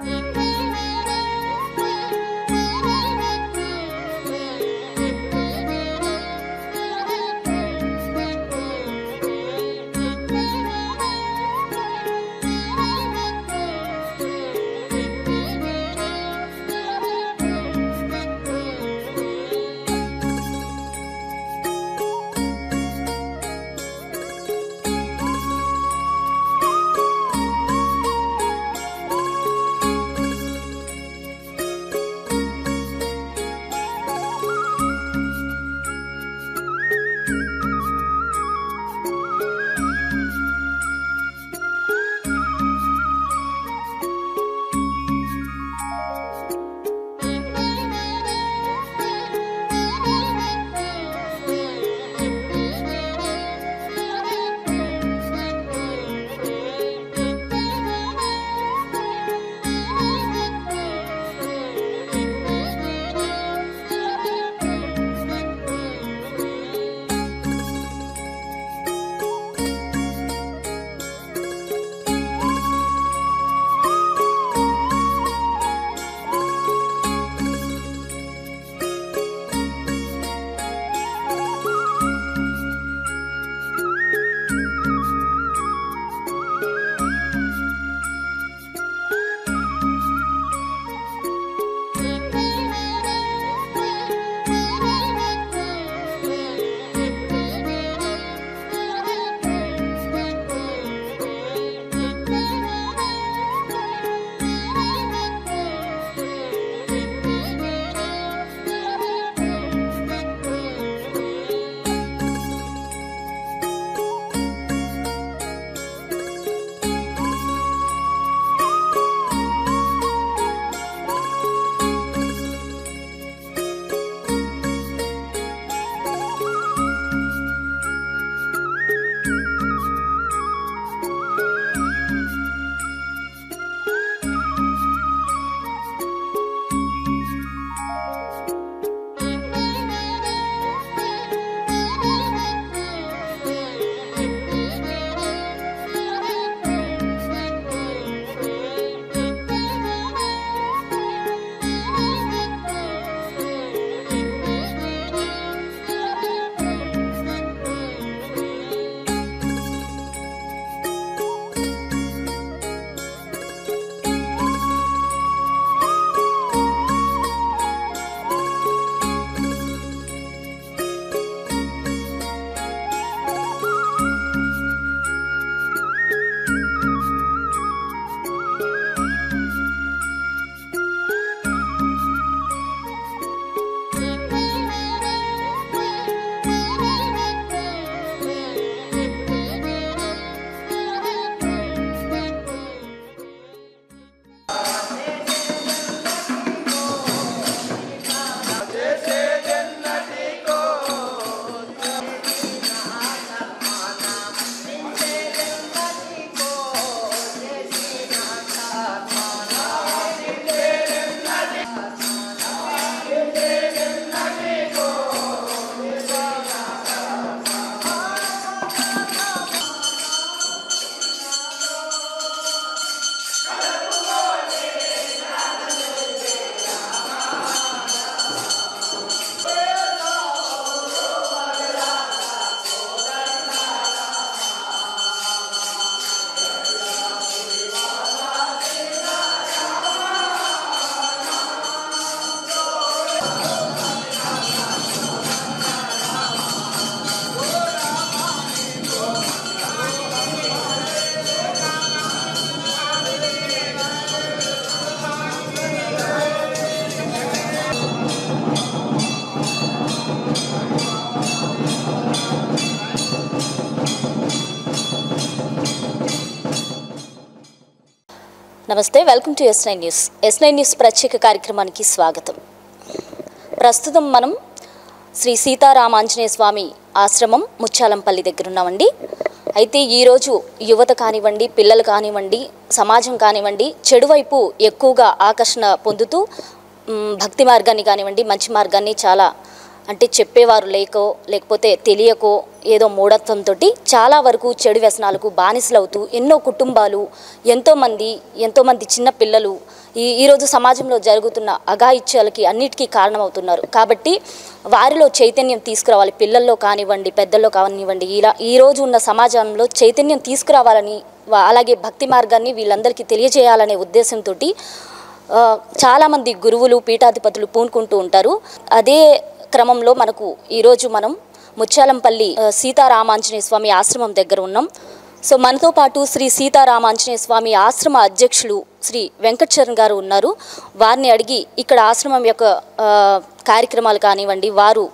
In నమస్తే welcome to S nine news. S nine news ప్రత్యేక కార్యక్రమానికి స్వాగతం. ప్రస్తుతం మనం శ్రీ సీతారామాంజనేయ స్వామి ఆశ్రమం ముచ్చాలంపల్లి దగ్గర ఉన్నామండి అయితే ఈరోజు యువత కానివ్వండి పిల్లలు కానివ్వండి సమాజం కానివ్వండి చెడువైపు ఎక్కువగా ఆకర్షణ పొందుతూ భక్తి మార్గాన్ని కానివ్వండి మంచి మార్గాన్ని చాలా అంటే చెప్పేవారు లేకో లేకపోతే తెలియకో ఏదో మూఢత్వంతో చాలా వరకు చెడు వ్యసనాలకు బానిసలవుతూ ఎన్నో కుటుంబాలు ఎంతోమంది ఎంతోమంది చిన్న పిల్లలు ఈ ఈరోజు సమాజంలో జరుగుతున్న అఘాయిత్యాలకి అన్నిటికీ కారణమవుతున్నారు. కాబట్టి వారిలో చైతన్యం తీసుకురావాలి. పిల్లల్లో కానివ్వండి పెద్దల్లో కానివ్వండి ఇలా ఈరోజు ఉన్న సమాజంలో చైతన్యం తీసుకురావాలని అలాగే భక్తి మార్గాన్ని వీళ్ళందరికీ తెలియజేయాలనే ఉద్దేశంతో చాలామంది గురువులు పీఠాధిపతులు పూనుకుంటూ ఉంటారు. అదే క్రమంలో మనకు ఈరోజు మనం ముత్యాలంపల్లి సీతారామాంజనేయ స్వామి ఆశ్రమం దగ్గర ఉన్నాం. సో మనతో పాటు శ్రీ సీతారామాంజనేయ స్వామి ఆశ్రమ అధ్యక్షులు శ్రీ వెంకటచరణ్ గారు ఉన్నారు. వారిని అడిగి ఇక్కడ ఆశ్రమం యొక్క కార్యక్రమాలు కానివ్వండి వారు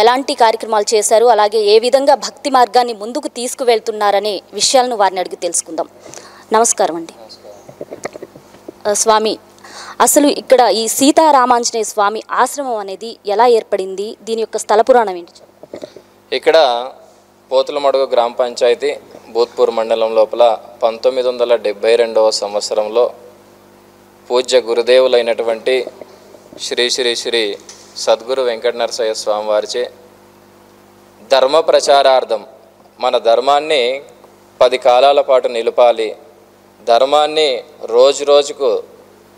ఎలాంటి కార్యక్రమాలు చేశారు అలాగే ఏ విధంగా భక్తి మార్గాన్ని ముందుకు తీసుకువెళ్తున్నారనే విషయాలను వారిని అడిగి తెలుసుకుందాం. నమస్కారం అండి. స్వామి అసలు ఇక్కడ ఈ సీతారామాంజనేయ స్వామి ఆశ్రమం అనేది ఎలా ఏర్పడింది? దీని యొక్క స్థల పురాణం ఏంటి ఇక్కడ పోతులమడుగు గ్రామ పంచాయతీ భూత్పూర్ మండలం లోపల పంతొమ్మిది వందల డెబ్భై రెండవ సంవత్సరంలో పూజ్య గురుదేవులైనటువంటి శ్రీ శ్రీ శ్రీ సద్గురు వెంకటనరసయ్య స్వామివారిచే ధర్మ ప్రచారార్థం. మన ధర్మాన్ని పది కాలాల పాటు నిలపాలి. ధర్మాన్ని రోజు రోజుకు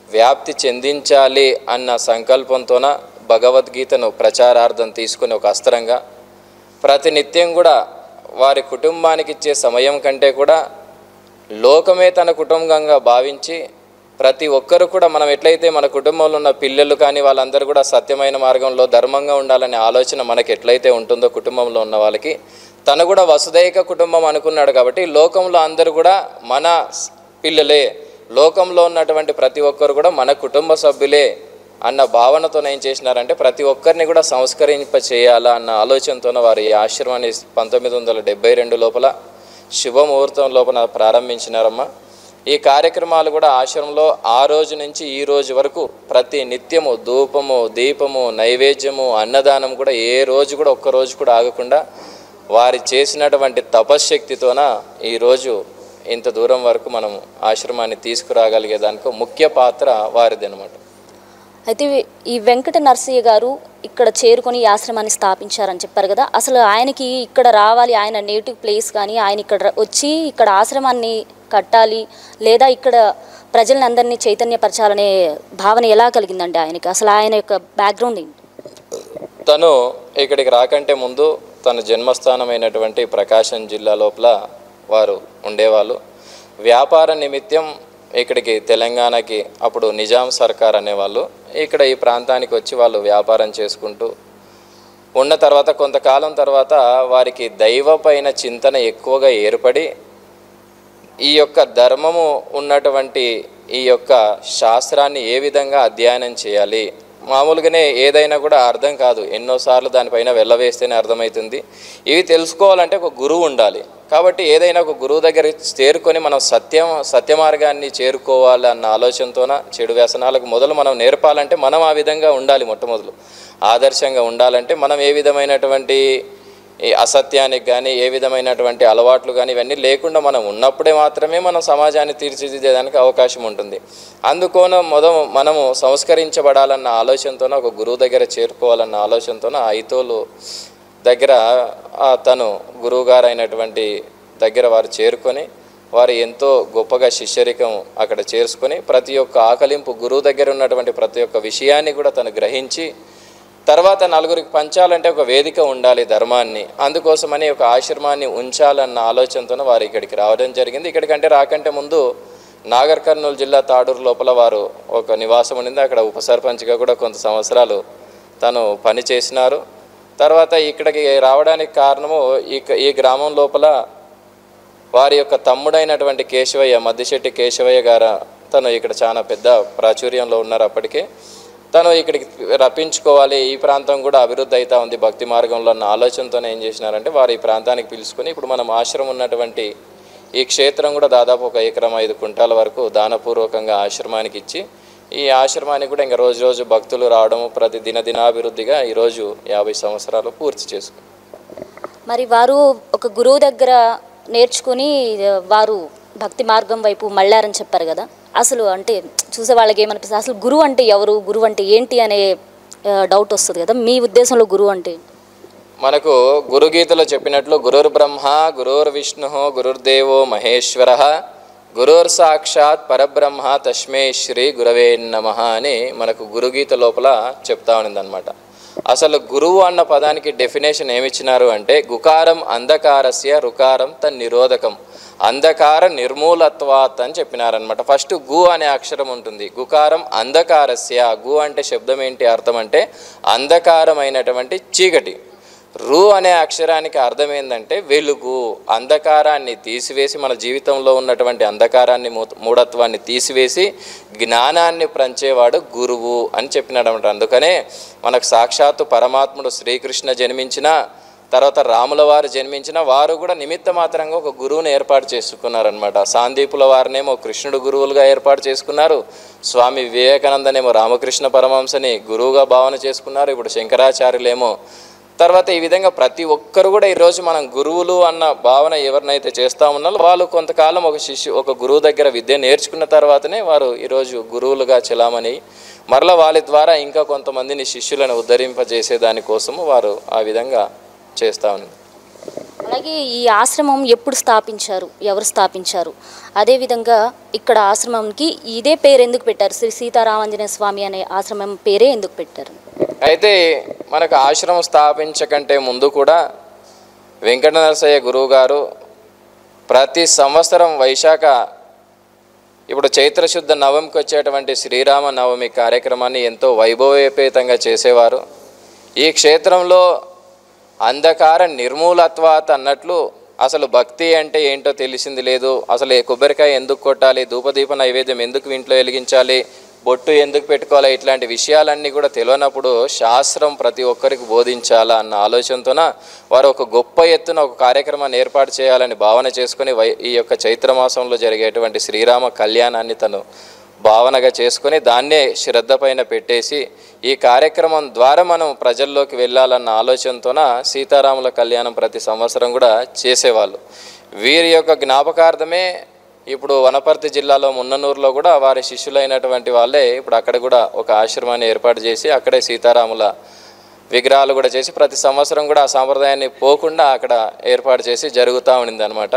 వ్యాప్తి చెందించాలి అన్న సంకల్పంతోన భగవద్గీతను ప్రచారార్థం తీసుకుని ఒక అస్త్రంగా ప్రతినిత్యం కూడా వారి కుటుంబానికి ఇచ్చే సమయం కంటే కూడా లోకమే తన కుటుంబంగా భావించి ప్రతి ఒక్కరు కూడా మనం ఎట్లయితే మన కుటుంబంలో ఉన్న పిల్లలు కానీ వాళ్ళందరూ కూడా సత్యమైన మార్గంలో ధర్మంగా ఉండాలనే ఆలోచన మనకి ఎట్లయితే ఉంటుందో కుటుంబంలో ఉన్న వాళ్ళకి తను కూడా వసుదైక కుటుంబం అనుకున్నాడు కాబట్టి లోకంలో అందరూ కూడా మన పిల్లలే లోకంలో ఉన్నటువంటి ప్రతి ఒక్కరు కూడా మన కుటుంబ సభ్యులే అన్న భావనతో ఏం చేసినారంటే ప్రతి ఒక్కరిని కూడా సంస్కరింప చేయాలా అన్న ఆలోచనతోన వారు ఈ ఆశ్రమాన్ని పంతొమ్మిది వందల డెబ్బై రెండు లోపల శుభముహూర్తం లోపల ప్రారంభించినారమ్మా. ఈ కార్యక్రమాలు కూడా ఆశ్రమంలో ఆ రోజు నుంచి ఈ రోజు వరకు ప్రతి నిత్యము ధూపము దీపము నైవేద్యము అన్నదానం కూడా ఏ రోజు కూడా ఒక్క రోజు కూడా ఆగకుండా వారి చేసినటువంటి తపశ్శక్తితోన ఈరోజు ఇంత దూరం వరకు మనం ఆశ్రమాన్ని తీసుకురాగలిగే దానికి ముఖ్య పాత్ర వారిది అనమాట అయితే ఈ వెంకట నరసయ్య గారు ఇక్కడ చేరుకొని ఈ ఆశ్రమాన్ని స్థాపించారని చెప్పారు కదా. అసలు ఆయనకి ఇక్కడ రావాలి ఆయన నేటివ్ ప్లేస్ కానీ ఆయన ఇక్కడ వచ్చి ఇక్కడ ఆశ్రమాన్ని కట్టాలి లేదా ఇక్కడ ప్రజల్ని అందరినీ చైతన్యపరచాలనే భావన ఎలా కలిగిందండి ఆయనకి? అసలు ఆయన యొక్క బ్యాక్గ్రౌండ్ ఏంటి? తను ఇక్కడికి రాకంటే ముందు తన జన్మస్థానమైనటువంటి ప్రకాశం జిల్లా లోపల వారు ఉండేవాళ్ళు. వ్యాపార నిమిత్తం ఇక్కడికి తెలంగాణకి అప్పుడు నిజాం సర్కార్ అనేవాళ్ళు. ఇక్కడ ఈ ప్రాంతానికి వచ్చి వాళ్ళు వ్యాపారం చేసుకుంటూ ఉన్న తర్వాత కొంతకాలం తర్వాత వారికి దైవ పైన చింతన ఎక్కువగా ఏర్పడి ఈ యొక్క ధర్మము ఉన్నటువంటి ఈ యొక్క శాస్త్రాన్ని ఏ విధంగా అధ్యయనం చేయాలి మామూలుగానే ఏదైనా కూడా అర్థం కాదు. ఎన్నోసార్లు దానిపైన వెళ్ళవేస్తేనే అర్థమవుతుంది ఇవి తెలుసుకోవాలంటే ఒక గురువు ఉండాలి. కాబట్టి ఏదైనా ఒక గురువు దగ్గర చేరుకొని మనం సత్యం సత్య మార్గాన్ని చేరుకోవాలన్న ఆలోచనతోన చెడు వ్యసనాలకు మొదలు మనం నేర్పాలంటే మనం ఆ విధంగా ఉండాలి మొట్టమొదలు. ఆదర్శంగా ఉండాలంటే మనం ఏ విధమైనటువంటి ఈ అసత్యానికి కానీ ఏ విధమైనటువంటి అలవాట్లు కానీ ఇవన్నీ లేకుండా మనం ఉన్నప్పుడే మాత్రమే మనం సమాజాన్ని తీర్చిదిద్దేదానికి అవకాశం ఉంటుంది. అందుకోన మొద మనము సంస్కరించబడాలన్న ఆలోచనతోన ఒక గురువు దగ్గర చేరుకోవాలన్న ఆలోచనతోన ఐతోలు దగ్గర తను గురువుగారు అయినటువంటి దగ్గర వారు చేరుకొని వారు ఎంతో గొప్పగా శిష్యరికం అక్కడ చేర్చుకొని ప్రతి ఒక్క ఆకలింపు గురువు దగ్గర ఉన్నటువంటి ప్రతి ఒక్క విషయాన్ని కూడా తను గ్రహించి తర్వాత నలుగురికి పంచాలంటే ఒక వేదిక ఉండాలి ధర్మాన్ని. అందుకోసమని ఒక ఆశ్రమాన్ని ఉంచాలన్న ఆలోచనతో వారు ఇక్కడికి రావడం జరిగింది. ఇక్కడికంటే రాకంటే ముందు నాగర్ కర్నూలు జిల్లా తాడూరు లోపల వారు ఒక నివాసం ఉండింది. అక్కడ ఉప సర్పంచ్గా కూడా కొంత సంవత్సరాలు తను పని చేసినారు. తర్వాత ఇక్కడికి రావడానికి కారణము ఈ ఈ గ్రామం లోపల వారి యొక్క తమ్ముడైనటువంటి కేశవయ్య మద్దిశెట్టి కేశవయ్య గారు తను ఇక్కడ చాలా పెద్ద ప్రాచుర్యంలో ఉన్నారు అప్పటికే. తను ఇక్కడికి రప్పించుకోవాలి ఈ ప్రాంతం కూడా అభివృద్ధి అవుతా ఉంది భక్తి మార్గంలో అన్న ఆలోచనతోనే ఏం చేసినారంటే వారు ఈ ప్రాంతానికి పిలుచుకొని ఇప్పుడు మనం ఆశ్రమం ఉన్నటువంటి ఈ క్షేత్రం కూడా దాదాపు ఒక ఎకరం ఐదు కుంటాల వరకు దానపూర్వకంగా ఆశ్రమానికి ఇచ్చి ఈ ఆశ్రమానికి కూడా ఇంకా రోజు రోజు భక్తులు రావడం ప్రతి దిన దినాభివృద్ధిగా ఈరోజు యాభై సంవత్సరాలు పూర్తి చేసుకుంది మరి వారు ఒక గురువు దగ్గర నేర్చుకుని వారు భక్తి మార్గం వైపు మళ్ళారని చెప్పారు కదా. అసలు అంటే చూసే వాళ్ళకి ఏమనిపిస్తుంది? అసలు గురువు అంటే ఎవరు? గురువు అంటే ఏంటి అనే డౌట్ వస్తుంది కదా. మీ ఉద్దేశంలో గురువు అంటే మనకు గురుగీతలో చెప్పినట్లు గురుర్ బ్రహ్మ గురుర్ విష్ణు గురుర్దేవో మహేశ్వర గురుర్ సాక్షాత్ పరబ్రహ్మ తస్మే శ్రీ గురవే నమ అని మనకు గురుగీత లోపల చెప్తా ఉన్నదన్నమాట. అసలు గురువు అన్న పదానికి డెఫినేషన్ ఏమిచ్చినారు అంటే గుకారం అంధకారస్య రుకారం తన్ నిరోధకం. అంధకార నిర్మూలత్వాత్ అని చెప్పినారనమాట ఫస్ట్ గు అనే అక్షరం ఉంటుంది. గుకారం అంధకారస్య. గు అంటే శబ్దం ఏంటి? అర్థం అంటే అంధకారమైనటువంటి చీకటి. రు అనే అక్షరానికి అర్థం ఏంటంటే వెలుగు అంధకారాన్ని తీసివేసి మన జీవితంలో ఉన్నటువంటి అంధకారాన్ని మూ- మూఢత్వాన్ని తీసివేసి జ్ఞానాన్ని పంచేవాడు గురువు అని చెప్పినాడనమాట అందుకనే మనకు సాక్షాత్తు పరమాత్ముడు శ్రీకృష్ణ జన్మించిన తర్వాత రాముల వారు జన్మించిన వారు కూడా నిమిత్త మాత్రంగా ఒక గురువుని ఏర్పాటు చేసుకున్నారనమాట సాందీపుల వారినేమో కృష్ణుడు గురువులుగా ఏర్పాటు చేసుకున్నారు స్వామి వివేకానందనేమో రామకృష్ణ పరమహంసని గురువుగా భావన చేసుకున్నారు ఇప్పుడు శంకరాచార్యులేమో తర్వాత ఈ విధంగా ప్రతి ఒక్కరు కూడా ఈరోజు మనం గురువులు అన్న భావన ఎవరినైతే చేస్తా ఉన్నారో వాళ్ళు కొంతకాలం ఒక శిష్యు ఒక గురువు దగ్గర విద్య నేర్చుకున్న తర్వాతనే వారు ఈరోజు గురువులుగా చెలామని మరలా వాళ్ళ ద్వారా ఇంకా కొంతమందిని శిష్యులను ఉద్ధరింపజేసే దానికోసము వారు ఆ విధంగా చేస్తా ఉన్నారు అలాగే ఈ ఆశ్రమం ఎప్పుడు స్థాపించారు? ఎవరు స్థాపించారు? అదేవిధంగా ఇక్కడ ఆశ్రమంకి ఇదే పేరు ఎందుకు పెట్టారు? శ్రీ సీతారామాంజనేయ స్వామి అనే ఆశ్రమం పేరే ఎందుకు పెట్టారు? అయితే మనకు ఆశ్రమం స్థాపించకంటే ముందు కూడా వెంకట నరసయ్య గురువు గారు ప్రతి సంవత్సరం వైశాఖ ఇప్పుడు చైత్రశుద్ధ నవమికి వచ్చేటువంటి శ్రీరామ నవమి కార్యక్రమాన్ని ఎంతో వైభవోపేతంగా చేసేవారు. ఈ క్షేత్రంలో అంధకార నిర్మూలత్వాత అన్నట్లు అసలు భక్తి అంటే ఏంటో తెలిసింది లేదు. అసలు కొబ్బరికాయ ఎందుకు కొట్టాలి? ధూపదీప నైవేద్యం ఎందుకు ఇంట్లో వెలిగించాలి? బొట్టు ఎందుకు పెట్టుకోవాలి? ఇట్లాంటి విషయాలన్నీ కూడా తెలియనప్పుడు శాస్త్రం ప్రతి ఒక్కరికి బోధించాలా అన్న ఆలోచనతోన వారు ఒక గొప్ప ఎత్తున ఒక కార్యక్రమాన్ని ఏర్పాటు చేయాలని భావన చేసుకుని వై ఈ యొక్క చైత్రమాసంలో జరిగేటువంటి శ్రీరామ కళ్యాణాన్ని తను భావనగా చేసుకొని దాన్నే శ్రద్ధ పైన పెట్టేసి ఈ కార్యక్రమం ద్వారా మనం ప్రజల్లోకి వెళ్ళాలన్న ఆలోచనతోన సీతారాముల కళ్యాణం ప్రతి సంవత్సరం కూడా చేసేవాళ్ళు. వీరి యొక్క జ్ఞాపకార్థమే ఇప్పుడు వనపర్తి జిల్లాలో మున్ననూరులో కూడా వారి శిష్యులైనటువంటి వాళ్ళే ఇప్పుడు అక్కడ కూడా ఒక ఆశ్రమాన్ని ఏర్పాటు చేసి అక్కడే సీతారాముల విగ్రహాలు కూడా చేసి ప్రతి సంవత్సరం కూడా ఆ సాంప్రదాయాన్ని పోకుండా అక్కడ ఏర్పాటు చేసి జరుగుతూ ఉండింది అనమాట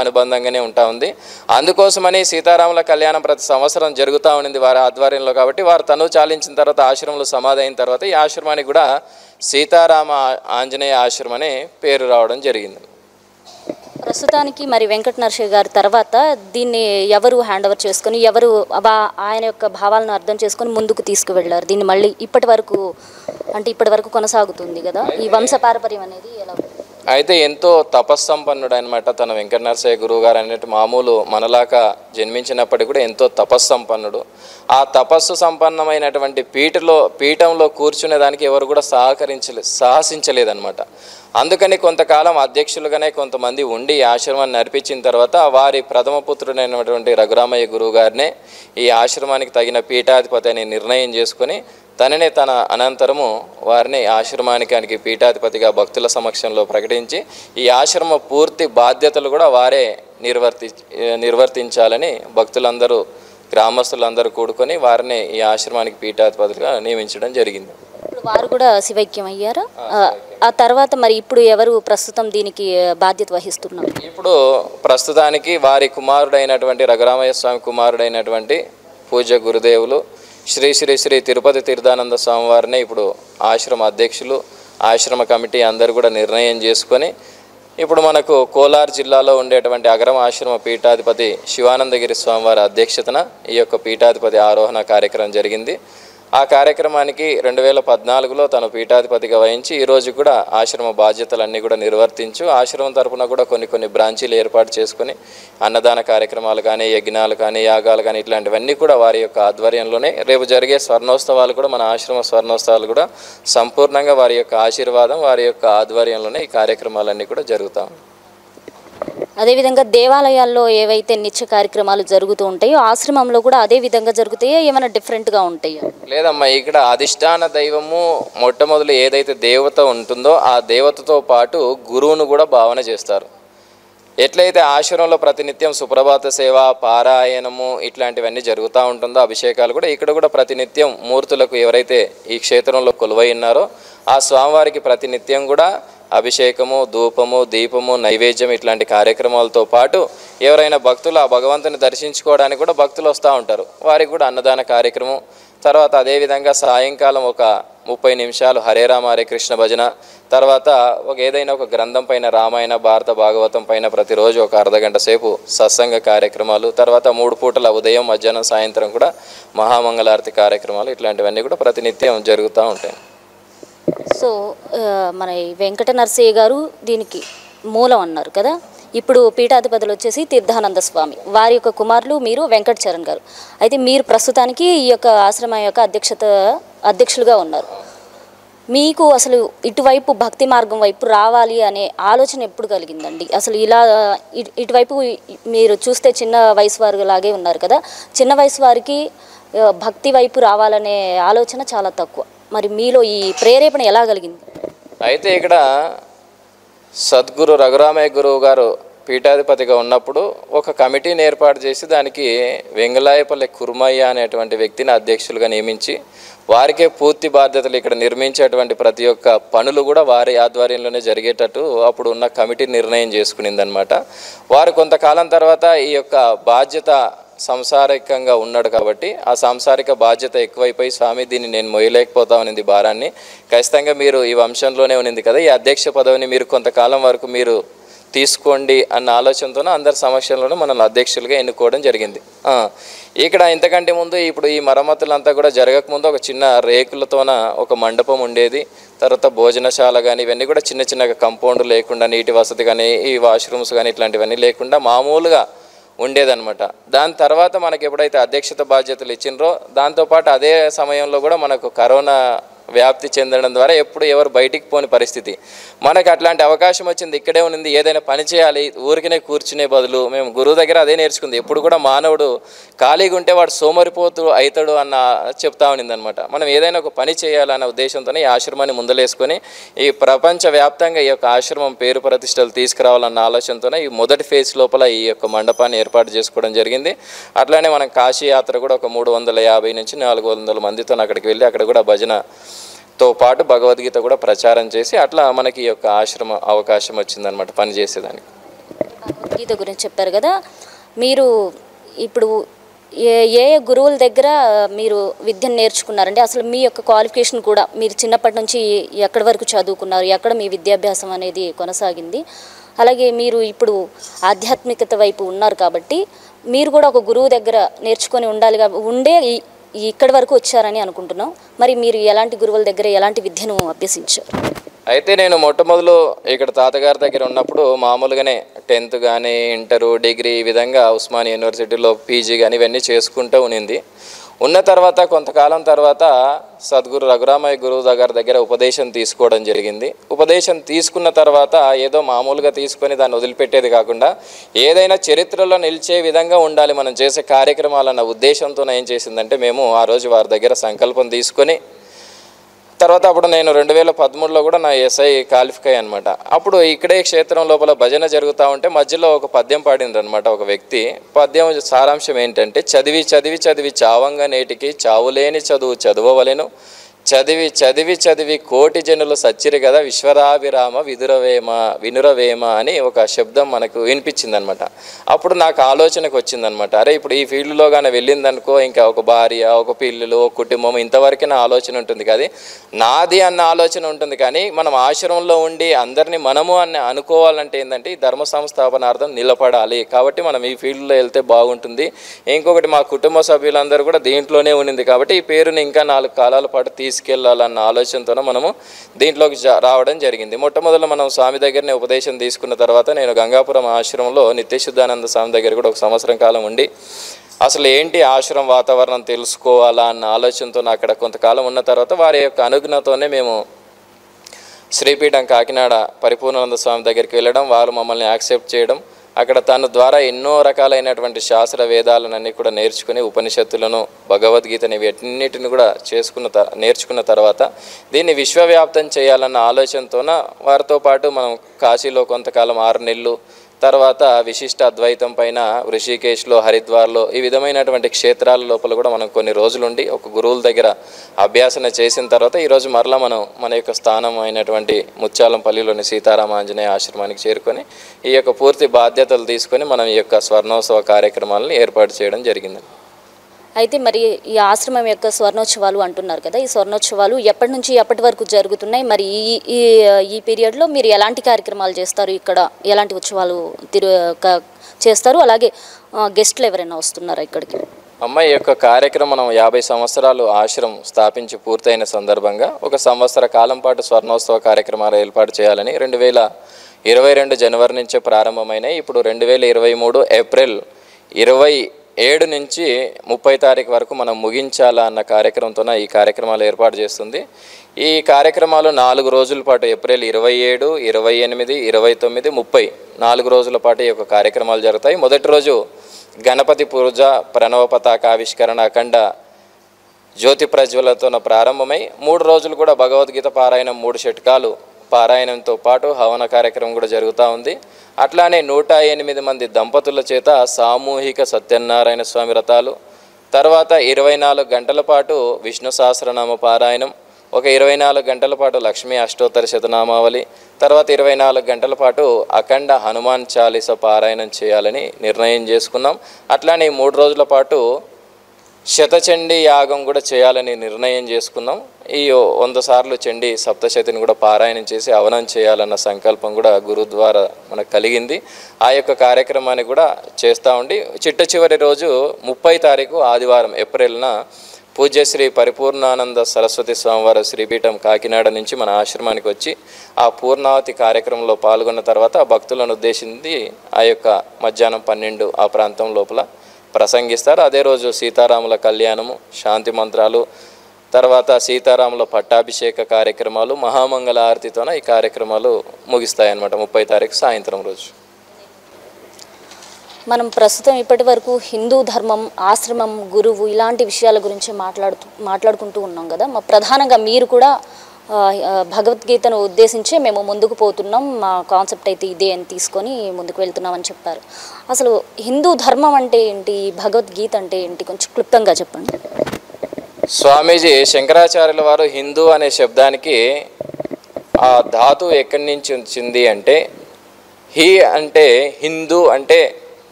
అనుబంధంగానే ఉంటా ఉంది. అందుకోసమని సీతారాముల కళ్యాణం ప్రతి సంవత్సరం జరుగుతూ ఉండింది వారి ఆధ్వర్యంలో కాబట్టి వారు తను చాలించిన తర్వాత ఆశ్రమంలో సమాధి అయిన తర్వాత ఈ ఆశ్రమానికి కూడా సీతారామ ఆంజనేయ ఆశ్రమం అనే పేరు రావడం జరిగింది. ప్రస్తుతానికి మరి వెంకట నరసింహ గారి తర్వాత దీన్ని ఎవరు హ్యాండ్ ఓవర్ చేసుకొని ఎవరు ఆయన యొక్క భావాలను అర్థం చేసుకొని ముందుకు తీసుకువెళ్ళారు దీన్ని మళ్ళీ ఇప్పటి వరకు అంటే ఇప్పటి వరకు కొనసాగుతుంది కదా ఈ వంశ పారపర్యం అనేది ఎలా ఉంది? అయితే ఎంతో తపస్సంపన్నుడు అనమాట తన వెంకటనరసయ్య గురువు గారు అనేటి మామూలు మనలాగా జన్మించినప్పటికీ కూడా ఎంతో తపస్సంపన్నుడు. ఆ తపస్సు సంపన్నమైనటువంటి పీఠలో పీఠంలో కూర్చునే దానికి ఎవరు కూడా సహకరించలే సాహసించలేదన్నమాట. అందుకని కొంతకాలం అధ్యక్షులుగానే కొంతమంది ఉండి ఈ ఆశ్రమాన్ని నడిపించిన తర్వాత వారి ప్రథమ పుత్రుడైనటువంటి రఘురామయ్య గురువు గారినే ఈ ఆశ్రమానికి తగిన పీఠాధిపతి అని నిర్ణయం చేసుకొని తననే తన అనంతరము వారిని ఆశ్రమానికి ఆయనకి పీఠాధిపతిగా భక్తుల సమక్షంలో ప్రకటించి ఈ ఆశ్రమ పూర్తి బాధ్యతలు కూడా వారే నిర్వర్తి నిర్వర్తించాలని భక్తులందరూ గ్రామస్తులందరూ కూడుకొని వారిని ఈ ఆశ్రమానికి పీఠాధిపతిగా నియమించడం జరిగింది. వారు కూడా శివైక్యం అయ్యారా? ఆ, ఆ తర్వాత మరి ఇప్పుడు ఎవరు ప్రస్తుతం దీనికి బాధ్యత వహిస్తున్నారు? ఇప్పుడు ప్రస్తుతానికి వారి కుమారుడైనటువంటి రఘురామయ్య స్వామి కుమారుడైనటువంటి పూజ గురుదేవులు శ్రీ శ్రీ శ్రీ తిరుపతి తీర్థానంద స్వామివారిని ఇప్పుడు ఆశ్రమ అధ్యక్షులు ఆశ్రమ కమిటీ అందరూ కూడా నిర్ణయం చేసుకొని ఇప్పుడు మనకు కోలార్ జిల్లాలో ఉండేటువంటి అగ్రమ ఆశ్రమ పీఠాధిపతి శివానందగిరి స్వామివారి అధ్యక్షతన ఈ యొక్క పీఠాధిపతి ఆరోహణ కార్యక్రమం జరిగింది. ఆ కార్యక్రమానికి రెండు వేల పద్నాలుగులో తను పీఠాధిపతిగా వహించి ఈరోజు కూడా ఆశ్రమ బాధ్యతలన్నీ కూడా నిర్వర్తించు ఆశ్రమం తరపున కూడా కొన్ని కొన్ని బ్రాంచీలు ఏర్పాటు చేసుకొని అన్నదాన కార్యక్రమాలు కానీ యజ్ఞాలు కానీ యాగాలు కానీ ఇట్లాంటివన్నీ కూడా వారి యొక్క ఆధ్వర్యంలోనే రేపు జరిగే స్వర్ణోత్సవాలు కూడా మన ఆశ్రమ స్వర్ణోత్సవాలు కూడా సంపూర్ణంగా వారి యొక్క ఆశీర్వాదం వారి యొక్క ఆధ్వర్యంలోనే ఈ కార్యక్రమాలన్నీ కూడా జరుగుతాం అదేవిధంగా దేవాలయాల్లో ఏవైతే నిత్య కార్యక్రమాలు జరుగుతూ ఉంటాయో ఆశ్రమంలో కూడా అదే విధంగా జరుగుతాయో? ఏమైనా డిఫరెంట్గా ఉంటాయో? లేదమ్మా ఇక్కడ అధిష్టాన దైవము మొట్టమొదలు ఏదైతే దేవత ఉంటుందో ఆ దేవతతో పాటు గురువును కూడా భావన చేస్తారు. ఎట్లయితే ఆశ్రమంలో ప్రతినిత్యం సుప్రభాత సేవ పారాయణము ఇట్లాంటివన్నీ జరుగుతూ ఉంటుందో అభిషేకాలు కూడా ఇక్కడ కూడా ప్రతినిత్యం మూర్తులకు ఎవరైతే ఈ క్షేత్రంలో కొలువై ఉన్నారో ఆ స్వామివారికి ప్రతినిత్యం కూడా అభిషేకము ధూపము దీపము నైవేద్యం ఇట్లాంటి కార్యక్రమాలతో పాటు ఎవరైనా భక్తులు ఆ భగవంతుని దర్శించుకోవడానికి కూడా భక్తులు వస్తూ ఉంటారు. వారికి కూడా అన్నదాన కార్యక్రమం. తర్వాత అదేవిధంగా సాయంకాలం ఒక ముప్పై నిమిషాలు హరే రామ హరే కృష్ణ భజన. తర్వాత ఒక ఏదైనా ఒక గ్రంథం పైన రామాయణ భారత భాగవతం పైన ప్రతిరోజు ఒక అర్ధగంట సేపు సత్సంగ కార్యక్రమాలు. తర్వాత మూడు పూటల ఉదయం మధ్యాహ్నం సాయంత్రం కూడా మహామంగళారతి కార్యక్రమాలు. ఇట్లాంటివన్నీ కూడా ప్రతినిత్యం జరుగుతూ ఉంటాయి. సో మన ఈ వెంకట నరసయ్య గారు దీనికి మూలం అన్నారు కదా. ఇప్పుడు పీఠాధిపతులు వచ్చేసి తీర్థానంద స్వామి. వారి యొక్క కుమారులు మీరు వెంకట చరణ్ గారు. అయితే మీరు ప్రస్తుతానికి ఈ యొక్క ఆశ్రమం యొక్క అధ్యక్షత అధ్యక్షులుగా ఉన్నారు. మీకు అసలు ఇటువైపు భక్తి మార్గం వైపు రావాలి అనే ఆలోచన ఎప్పుడు కలిగిందండి? అసలు ఇలా ఇటువైపు మీరు చూస్తే చిన్న వయసు వారు లాగే ఉన్నారు కదా. చిన్న వయసు వారికి భక్తి వైపు రావాలనే ఆలోచన చాలా తక్కువ. మరి మీలో ఈ ప్రేరేపణ ఎలా కలిగింది? అయితే ఇక్కడ సద్గురు రఘురామయ్య గురువు గారు పీఠాధిపతిగా ఉన్నప్పుడు ఒక కమిటీని ఏర్పాటు చేసి దానికి వెంగళాయపల్లి కుర్మయ్య అనేటువంటి వ్యక్తిని అధ్యక్షులుగా నియమించి వారికే పూర్తి బాధ్యతలు ఇక్కడ నిర్మించేటువంటి ప్రతి ఒక్క పనులు కూడా వారి ఆధ్వర్యంలోనే జరిగేటట్టు అప్పుడు ఉన్న కమిటీ నిర్ణయం చేసుకునిందనమాట వారు కొంతకాలం తర్వాత ఈ యొక్క బాధ్యత సంసారికంగా ఉన్నాడు కాబట్టి ఆ సాంసారిక బాధ్యత ఎక్కువైపోయి స్వామి దీన్ని నేను మొయ్యలేకపోతా ఉన్నింది భారాన్ని. ఖచ్చితంగా మీరు ఈ వంశంలోనే ఉన్నింది కదా. ఈ అధ్యక్ష పదవిని మీరు కొంతకాలం వరకు మీరు తీసుకోండి అన్న ఆలోచనతోనే అందరి సమక్షంలోనూ మనల్ని అధ్యక్షులుగా ఎన్నుకోవడం జరిగింది. ఇక్కడ ఇంతకంటే ముందు ఇప్పుడు ఈ మరమ్మతులంతా కూడా జరగకముందు ఒక చిన్న రేకులతోన ఒక మండపం ఉండేది. తర్వాత భోజనశాల కానీ ఇవన్నీ కూడా చిన్న చిన్నగా కంపౌండ్ లేకుండా నీటి వసతి కానీ ఈ వాష్రూమ్స్ కానీ ఇట్లాంటివన్నీ లేకుండా మామూలుగా ఉండేదనమాట దాని తర్వాత మనకి ఎప్పుడైతే అధ్యక్షత బాధ్యతలు ఇచ్చినరో దాంతోపాటు అదే సమయంలో కూడా మనకు కరోనా వ్యాప్తి చెందడం ద్వారా ఎప్పుడు ఎవరు బయటికి పోని పరిస్థితి. మనకు అట్లాంటి అవకాశం వచ్చింది ఇక్కడే ఉంది ఏదైనా పని చేయాలి ఊరికినే కూర్చునే బదులు మేము గురువు దగ్గర అదే నేర్చుకుంది. ఎప్పుడు కూడా మానవుడు ఖాళీగా ఉంటే వాడు సోమరిపోతు అవుతాడు అన్న చెప్తా ఉన్నింది అనమాట మనం ఏదైనా ఒక పని చేయాలన్న ఉద్దేశంతోనే ఈ ఆశ్రమాన్ని ముందలేసుకొని ఈ ప్రపంచ వ్యాప్తంగా ఈ యొక్క ఆశ్రమం పేరు ప్రతిష్టలు తీసుకురావాలన్న ఆలోచనతోనే ఈ మొదటి ఫేజ్ లోపల ఈ యొక్క మండపాన్ని ఏర్పాటు చేసుకోవడం జరిగింది. అట్లానే మనం కాశీ యాత్ర కూడా ఒక మూడు వందల యాభై నుంచి నాలుగు వందల మందితో అక్కడికి వెళ్ళి అక్కడ కూడా భజన తో పాటు భగవద్గీత కూడా ప్రచారం చేసి అట్లా మనకి ఈ యొక్క ఆశ్రమ అవకాశం వచ్చిందనమాట పని భగవద్గీత గురించి చెప్పారు కదా మీరు ఇప్పుడు ఏ ఏ ఏ గురువుల దగ్గర మీరు విద్యను నేర్చుకున్నారండి? అసలు మీ యొక్క క్వాలిఫికేషన్ కూడా మీరు చిన్నప్పటి నుంచి ఎక్కడి వరకు చదువుకున్నారు? ఎక్కడ మీ విద్యాభ్యాసం అనేది కొనసాగింది? అలాగే మీరు ఇప్పుడు ఆధ్యాత్మికత వైపు ఉన్నారు కాబట్టి మీరు కూడా ఒక గురువు దగ్గర నేర్చుకొని ఉండాలి ఉండే ఈ ఇక్కడి వరకు వచ్చారని అనుకుంటున్నాం. మరి మీరు ఎలాంటి గురువుల దగ్గర ఎలాంటి విద్యను అభ్యసించారు? అయితే నేను మొట్టమొదలు ఇక్కడ తాతగారి దగ్గర ఉన్నప్పుడు మామూలుగానే టెన్త్ కానీ ఇంటరు డిగ్రీ ఈ విధంగా ఉస్మాన్ యూనివర్సిటీలో పీజీ కానీ ఇవన్నీ చేసుకుంటూ ఉన్నింది ఉన్న తర్వాత కొంతకాలం తర్వాత సద్గురు రఘురామయ్య గురువు దగ్గర దగ్గర ఉపదేశం తీసుకోవడం జరిగింది. ఉపదేశం తీసుకున్న తర్వాత ఏదో మామూలుగా తీసుకొని దాన్ని వదిలిపెట్టేది కాకుండా ఏదైనా చరిత్రలో నిలిచే విధంగా ఉండాలి మనం చేసే కార్యక్రమాలన్న ఉద్దేశంతో ఏం చేసిందంటే మేము ఆ రోజు వారి దగ్గర సంకల్పం తీసుకొని తర్వాత అప్పుడు నేను రెండు వేల పదమూడులో కూడా నా ఎస్ఐ క్వాలిఫై అనమాట అప్పుడు ఇక్కడే క్షేత్రం లోపల భజన జరుగుతూ ఉంటే మధ్యలో ఒక పద్యం పాడింది అనమాట ఒక వ్యక్తి. పద్యం సారాంశం ఏంటంటే చదివి చదివి చదివి చావంగా నేటికి చావులేని చదువు చదవవలెను. చదివి చదివి చదివి కోటి జనులు సచ్చిరి కదా విశ్వరాభిరామ విదురవేమ వినురవేమ అని ఒక శబ్దం మనకు వినిపించింది అనమాట అప్పుడు నాకు ఆలోచనకు వచ్చిందనమాట. అరే ఇప్పుడు ఈ ఫీల్డ్లో కానీ వెళ్ళిందనుకో ఇంకా ఒక భార్య ఒక పిల్లలు ఒక కుటుంబం ఇంతవరకే నా ఆలోచన ఉంటుంది. కానీ నాది అన్న ఆలోచన ఉంటుంది. కానీ మనం ఆశ్రమంలో ఉండి అందరినీ మనము అని అనుకోవాలంటే ఏంటంటే ఈ ధర్మ సంస్థాపనార్థం నిలబడాలి. కాబట్టి మనం ఈ ఫీల్డ్లో వెళ్తే బాగుంటుంది. ఇంకొకటి మా కుటుంబ సభ్యులందరూ కూడా దీంట్లోనే ఉండింది. కాబట్టి ఈ పేరుని ఇంకా నాలుగు కాలాల పాటు తీసుకెళ్ళాలన్న ఆలోచనతోనే మనము దీంట్లోకి రావడం జరిగింది. మొట్టమొదట మనం స్వామి దగ్గరనే ఉపదేశం తీసుకున్న తర్వాత నేను గంగాపురం ఆశ్రమంలో నిత్యశుద్ధానంద స్వామి దగ్గర కూడా ఒక సంవత్సరం కాలం ఉండి అసలు ఏంటి ఆశ్రమం వాతావరణం తెలుసుకోవాలా అన్న ఆలోచనతో అక్కడ కొంతకాలం ఉన్న తర్వాత వారి యొక్క అనుజ్ఞతోనే మేము శ్రీపీఠం కాకినాడ పరిపూర్ణానంద స్వామి దగ్గరికి వెళ్ళడం వారు మమ్మల్ని యాక్సెప్ట్ చేయడం అక్కడ తన ద్వారా ఎన్నో రకాలైనటువంటి శాస్త్ర వేదాలనన్నీ కూడా నేర్చుకుని ఉపనిషత్తులను భగవద్గీతని వీటన్నిటిని కూడా చేసుకున్న త నేర్చుకున్న తర్వాత దీన్ని విశ్వవ్యాప్తం చేయాలన్న ఆలోచనతోన వారితో పాటు మనం కాశీలో కొంతకాలం ఆరు నెలలు తర్వాత విశిష్ట అద్వైతం పైన ఋషికేశ్లో హరిద్వార్లో ఈ విధమైనటువంటి క్షేత్రాల లోపల కూడా మనం కొన్ని రోజులుండి ఒక గురువుల దగ్గర అభ్యాసన చేసిన తర్వాత ఈరోజు మరలా మనం మన యొక్క స్థానం అయినటువంటి ముత్యాలంపల్లిలోని సీతారామ ఆంజనేయ ఆశ్రమానికి చేరుకొని ఈ యొక్క పూర్తి బాధ్యతలు తీసుకొని మనం ఈ యొక్క స్వర్ణోత్సవ కార్యక్రమాలను ఏర్పాటు చేయడం జరిగింది. అయితే మరి ఈ ఆశ్రమం యొక్క స్వర్ణోత్సవాలు అంటున్నారు కదా ఈ స్వర్ణోత్సవాలు ఎప్పటి నుంచి ఎప్పటి వరకు జరుగుతున్నాయి? మరి ఈ ఈ ఈ పీరియడ్లో మీరు ఎలాంటి కార్యక్రమాలు చేస్తారు? ఇక్కడ ఎలాంటి ఉత్సవాలు తిరు చేస్తారు? అలాగే గెస్ట్లు ఎవరైనా వస్తున్నారా ఇక్కడికి? అమ్మాయి యొక్క కార్యక్రమం మనం యాభై సంవత్సరాలు ఆశ్రమం స్థాపించి పూర్తయిన సందర్భంగా ఒక సంవత్సర కాలం పాటు స్వర్ణోత్సవ కార్యక్రమాలు ఏర్పాటు చేయాలని రెండు వేల ఇరవై రెండు జనవరి నుంచే ప్రారంభమైనాయి. ఇప్పుడు రెండు వేల ఇరవై మూడు ఏప్రిల్ ఇరవై ఏడు నుంచి ముప్పై తారీఖు వరకు మనం ముగించాలా అన్న కార్యక్రమంతోన ఈ కార్యక్రమాలు ఏర్పాటు చేస్తుంది. ఈ కార్యక్రమాలు నాలుగు రోజుల పాటు ఏప్రిల్ ఇరవై ఏడు ఇరవై ఎనిమిది ఇరవై తొమ్మిది ముప్పై నాలుగు రోజుల పాటు ఈ యొక్క కార్యక్రమాలు జరుగుతాయి. మొదటి రోజు గణపతి పూజ ప్రణవ పతాక ఆవిష్కరణ అఖండ జ్యోతి ప్రజ్వలతోన ప్రారంభమై మూడు రోజులు కూడా భగవద్గీత పారాయణం మూడు షట్కాలు పారాయణంతో పాటు హవన కార్యక్రమం కూడా జరుగుతూ ఉంది. అట్లానే నూట ఎనిమిది మంది దంపతుల చేత సామూహిక సత్యనారాయణ స్వామి వ్రతాలు తర్వాత ఇరవై నాలుగు గంటల పాటు విష్ణు సహస్రనామ పారాయణం ఒక ఇరవై నాలుగు గంటల పాటు లక్ష్మీ అష్టోత్తర శతనామావళి తర్వాత ఇరవై నాలుగు గంటల పాటు అఖండ హనుమాన్ చాలీస పారాయణం చేయాలని నిర్ణయం చేసుకున్నాం. అట్లానే మూడు రోజుల పాటు శతచండీ యాగం కూడా చేయాలని నిర్ణయం చేసుకున్నాం. ఈ వంద సార్లు చెండి సప్తశతిని కూడా పారాయణం చేసి అవనం చేయాలన్న సంకల్పం కూడా గురు ద్వారా మనకు కలిగింది. ఆ యొక్క కార్యక్రమాన్ని కూడా చేస్తూ ఉండి చిట్ట చివరి రోజు ముప్పై తారీఖు ఆదివారం ఏప్రిల్న పూజ్యశ్రీ పరిపూర్ణానంద సరస్వతి స్వామివారి శ్రీపీఠం కాకినాడ నుంచి మన ఆశ్రమానికి వచ్చి ఆ పూర్ణావతి కార్యక్రమంలో పాల్గొన్న తర్వాత భక్తులను ఉద్దేశించి ఆ యొక్క మధ్యాహ్నం పన్నెండు ఆ ప్రాంతం లోపల ప్రసంగిస్తారు. అదే రోజు సీతారాముల కళ్యాణము శాంతి మంత్రాలు తర్వాత సీతారాముల పట్టాభిషేక కార్యక్రమాలు మహామంగళ ఆరతితోన ఈ కార్యక్రమాలు ముగిస్తాయన్నమాట ముప్పై తారీఖు సాయంత్రం రోజు. మనం ప్రస్తుతం ఇప్పటి వరకు హిందూ ధర్మం ఆశ్రమం గురువు ఇలాంటి విషయాల గురించి మాట్లాడుతూ మాట్లాడుకుంటూ ఉన్నాం కదా. మా ప్రధానంగా మీరు కూడా భగవద్గీతను ఉద్దేశించే మేము ముందుకు పోతున్నాం. మా కాన్సెప్ట్ అయితే ఇదే అని తీసుకొని ముందుకు వెళ్తున్నామని చెప్పారు. అసలు హిందూ ధర్మం అంటే ఏంటి? భగవద్గీత అంటే ఏంటి? కొంచెం క్లుప్తంగా చెప్పండి. స్వామీజీ శంకరాచార్యుల వారు హిందూ అనే శబ్దానికి ఆ ధాతు ఎక్కడి నుంచి వచ్చింది అంటే హి అంటే హిందూ అంటే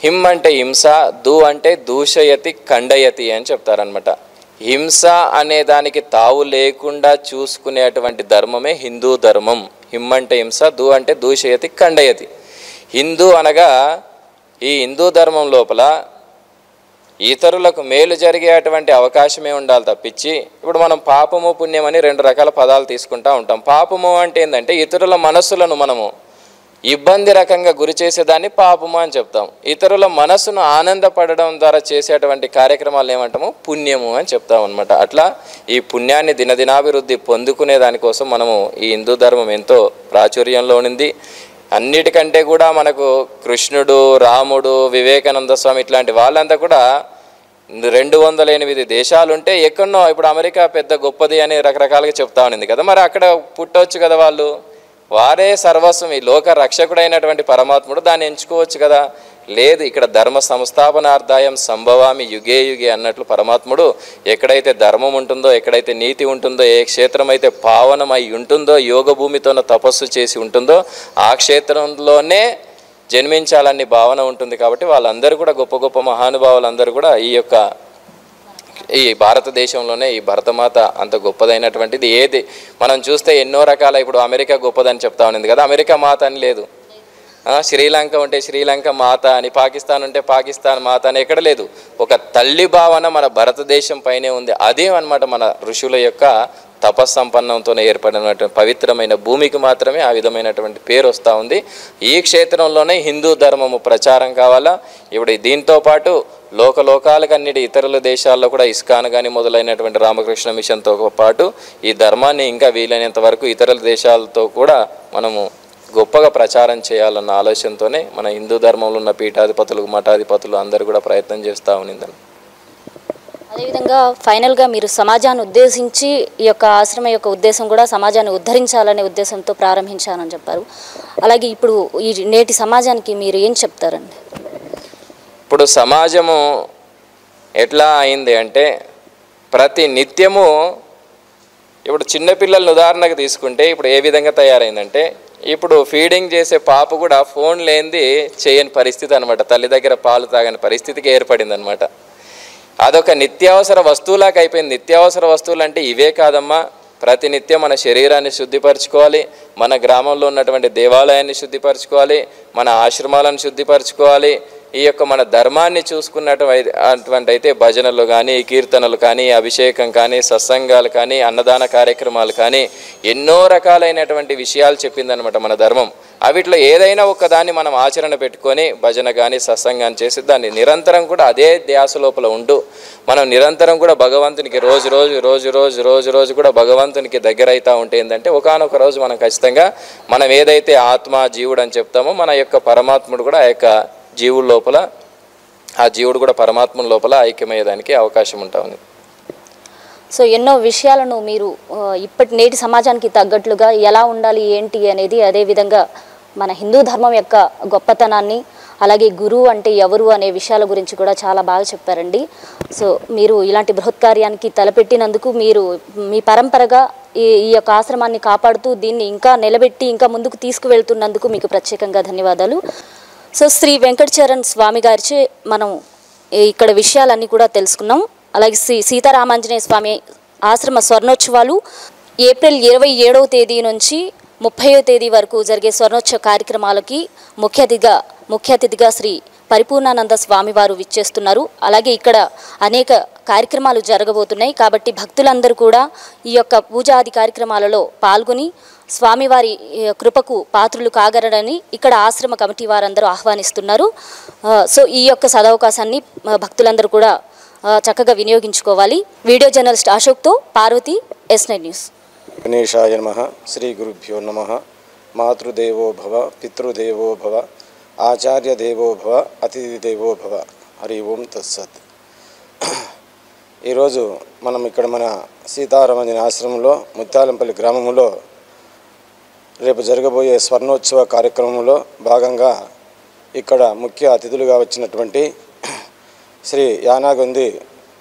హిమ్ అంటే హింస దు అంటే దూషయతి ఖండయతి అని చెప్తారనమాట హింస అనే దానికి తావు లేకుండా చూసుకునేటువంటి ధర్మమే హిందూ ధర్మం. హిమ్ అంటే హింస దు అంటే దూషయతి ఖండయతి. హిందూ అనగా ఈ హిందూ ధర్మం లోపల ఇతరులకు మేలు జరిగేటువంటి అవకాశమే ఉండాలి తప్పించి ఇప్పుడు మనం పాపము పుణ్యం అని రెండు రకాల పదాలు తీసుకుంటా ఉంటాం. పాపము అంటే ఏంటంటే ఇతరుల మనస్సులను మనము ఇబ్బంది రకంగా గురి చేసేదాన్ని పాపము అని చెప్తాం. ఇతరుల మనస్సును ఆనందపడడం ద్వారా చేసేటువంటి కార్యక్రమాలు ఏమంటాము? పుణ్యము అని చెప్తాం అనమాట అట్లా ఈ పుణ్యాన్ని దినదినాభివృద్ధి పొందుకునే దానికోసం మనము ఈ హిందూ ధర్మం ఎంతో ప్రాచుర్యంలో ఉంది అన్నిటికంటే కూడా మనకు కృష్ణుడు రాముడు వివేకానంద స్వామి ఇట్లాంటి వాళ్ళంతా కూడా రెండు వందల ఎనిమిది దేశాలుంటే ఎక్కడో ఇప్పుడు అమెరికా పెద్ద గొప్పది అని రకరకాలుగా చెప్తా ఉన్నింది కదా. మరి అక్కడ పుట్టవచ్చు కదా వాళ్ళు? వారే సర్వస్వం ఈ లోక రక్షకుడైనటువంటి పరమాత్ముడు దాన్ని ఎంచుకోవచ్చు కదా? లేదు ఇక్కడ ధర్మ సంస్థాపనార్థాయం సంభవామి యుగే యుగే అన్నట్లు పరమాత్ముడు ఎక్కడైతే ధర్మం ఉంటుందో ఎక్కడైతే నీతి ఉంటుందో ఏ క్షేత్రం అయితే పావనమై ఉంటుందో యోగ భూమితోన తపస్సు చేసి ఉంటుందో ఆ క్షేత్రంలోనే జన్మించాలని భావన ఉంటుంది కాబట్టి వాళ్ళందరూ కూడా గొప్ప గొప్ప మహానుభావులందరూ కూడా ఈ యొక్క ఈ భారతదేశంలోనే ఈ భరతమాత అంత గొప్పదైనటువంటిది ఏది? మనం చూస్తే ఎన్నో రకాల ఇప్పుడు అమెరికా గొప్పదని చెప్తా ఉన్నది కదా అమెరికా మాత అని లేదు. శ్రీలంక ఉంటే శ్రీలంక మాత అని పాకిస్తాన్ ఉంటే పాకిస్తాన్ మాత అని ఎక్కడ లేదు. ఒక తల్లి భావన మన భారతదేశం పైనే ఉంది. అదే అన్నమాట మన ఋషుల యొక్క తపస్సంపన్నంతో ఏర్పడినటువంటి పవిత్రమైన భూమికి మాత్రమే ఆ విధమైనటువంటి పేరు వస్తూ ఉంది. ఈ క్షేత్రంలోనే హిందూ ధర్మము ప్రచారం కావాలా? ఇప్పుడు దీంతో పాటు లోకలోకాలకన్నిటి ఇతరుల దేశాల్లో కూడా ఇస్కాన్ కానీ మొదలైనటువంటి రామకృష్ణ మిషన్తో పాటు ఈ ధర్మాన్ని ఇంకా వీలైనంత వరకు ఇతరుల దేశాలతో కూడా మనము గొప్పగా ప్రచారం చేయాలన్న ఆలోచనతోనే మన హిందూ ధర్మంలో ఉన్న పీఠాధిపతులు మఠాధిపతులు అందరూ కూడా ప్రయత్నం చేస్తూ ఉన్నిందని అదేవిధంగా ఫైనల్గా మీరు సమాజాన్ని ఉద్దేశించి ఈ యొక్క ఆశ్రమం యొక్క ఉద్దేశం కూడా సమాజాన్ని ఉద్ధరించాలనే ఉద్దేశంతో ప్రారంభించానని చెప్పారు. అలాగే ఇప్పుడు ఈ నేటి సమాజానికి మీరు ఏం చెప్తారండి? ఇప్పుడు సమాజము ఎట్లా అయింది అంటే ప్రతి నిత్యము ఇప్పుడు చిన్నపిల్లలను ఉదాహరణకు తీసుకుంటే ఇప్పుడు ఏ విధంగా తయారైందంటే ఇప్పుడు ఫీడింగ్ చేసే పాప కూడా ఫోన్ లేనిది చేయని పరిస్థితి అనమాట తల్లి దగ్గర పాలు తాగని పరిస్థితికి ఏర్పడింది అనమాట అదొక నిత్యావసర వస్తువులాగా అయిపోయింది. నిత్యావసర వస్తువులు అంటే ఇవే కాదమ్మా. ప్రతినిత్యం మన శరీరాన్ని శుద్ధిపరచుకోవాలి. మన గ్రామంలో ఉన్నటువంటి దేవాలయాన్ని శుద్ధిపరచుకోవాలి. మన ఆశ్రమాలను శుద్ధిపరచుకోవాలి. ఈ యొక్క మన ధర్మాన్ని చూసుకున్నటువంటి అటువంటి అయితే భజనలు కానీ కీర్తనలు కానీ అభిషేకం కానీ సత్సంగాలు కానీ అన్నదాన కార్యక్రమాలు కానీ ఎన్నో రకాలైనటువంటి విషయాలు చెప్పిందనమాట మన ధర్మం. అవిట్లో ఏదైనా ఒక్కదాన్ని మనం ఆచరణ పెట్టుకొని భజన కానీ సత్సంగాన్ని చేసి దాన్ని నిరంతరం కూడా అదే ధ్యాస లోపల ఉండు. మనం నిరంతరం కూడా భగవంతునికి రోజు రోజు రోజు రోజు రోజు రోజు కూడా భగవంతునికి దగ్గర అవుతూ ఉంటే ఏంటంటే ఒకనొక రోజు మనం ఖచ్చితంగా మనం ఏదైతే ఆత్మ జీవుడు అని చెప్తామో మన యొక్క పరమాత్ముడు కూడా ఆ యొక్క జీవుల లోపల ఆ జీవుడు కూడా పరమాత్మ లోపల ఐక్యమయ్యేదానికి అవకాశం ఉంటా ఉంది. సో ఎన్నో విషయాలను మీరు ఇప్పటి నేటి సమాజానికి తగ్గట్లుగా ఎలా ఉండాలి ఏంటి అనేది అదేవిధంగా మన హిందూ ధర్మం యొక్క గొప్పతనాన్ని అలాగే గురువు అంటే ఎవరు అనే విషయాల గురించి కూడా చాలా బాగా చెప్పారండి. సో మీరు ఇలాంటి బృహత్ కార్యానికి తలపెట్టినందుకు మీరు మీ పరంపరగా ఈ ఈ యొక్క ఆశ్రమాన్ని కాపాడుతూ దీన్ని ఇంకా నిలబెట్టి ఇంకా ముందుకు తీసుకువెళ్తున్నందుకు మీకు ప్రత్యేకంగా ధన్యవాదాలు. సో శ్రీ వెంకటచరణ్ స్వామి గారిచే మనం ఇక్కడ విషయాలన్నీ కూడా తెలుసుకున్నాం. అలాగే శ్రీ సీతారామాంజనేయ స్వామి ఆశ్రమ స్వర్ణోత్సవాలు ఏప్రిల్ ఇరవై ఏడవ తేదీ నుంచి ముప్పైవ తేదీ వరకు జరిగే స్వర్ణోత్సవ కార్యక్రమాలకి ముఖ్య అతిథిగా ముఖ్య అతిథిగా శ్రీ పరిపూర్ణానంద స్వామి వారు విచ్చేస్తున్నారు. అలాగే ఇక్కడ అనేక కార్యక్రమాలు జరగబోతున్నాయి. కాబట్టి భక్తులందరూ కూడా ఈ యొక్క పూజాది కార్యక్రమాలలో పాల్గొని స్వామివారి కృపకు పాత్రులు కాగరడని ఇక్కడ ఆశ్రమ కమిటీ వారందరూ ఆహ్వానిస్తున్నారు. సో ఈ యొక్క సదవకాశాన్ని భక్తులందరూ కూడా చక్కగా వినియోగించుకోవాలి. వీడియో జర్నలిస్ట్ అశోక్తో పార్వతి ఎస్ నైన్ న్యూస్. గణేశాయ నమ. శ్రీ గురుభ్యో నమ. మాతృదేవో భవ పితృదేవో భవ ఆచార్య దేవో భవ అతిథి దేవో భవ. హరి ఓం తత్సత్. ఈరోజు మనం ఇక్కడ మన సీతారామంజన ఆశ్రమంలో ముత్యాలంపల్లి గ్రామంలో రేపు జరగబోయే స్వర్ణోత్సవ కార్యక్రమంలో భాగంగా ఇక్కడ ముఖ్య అతిథులుగా వచ్చినటువంటి శ్రీ యానాగొంది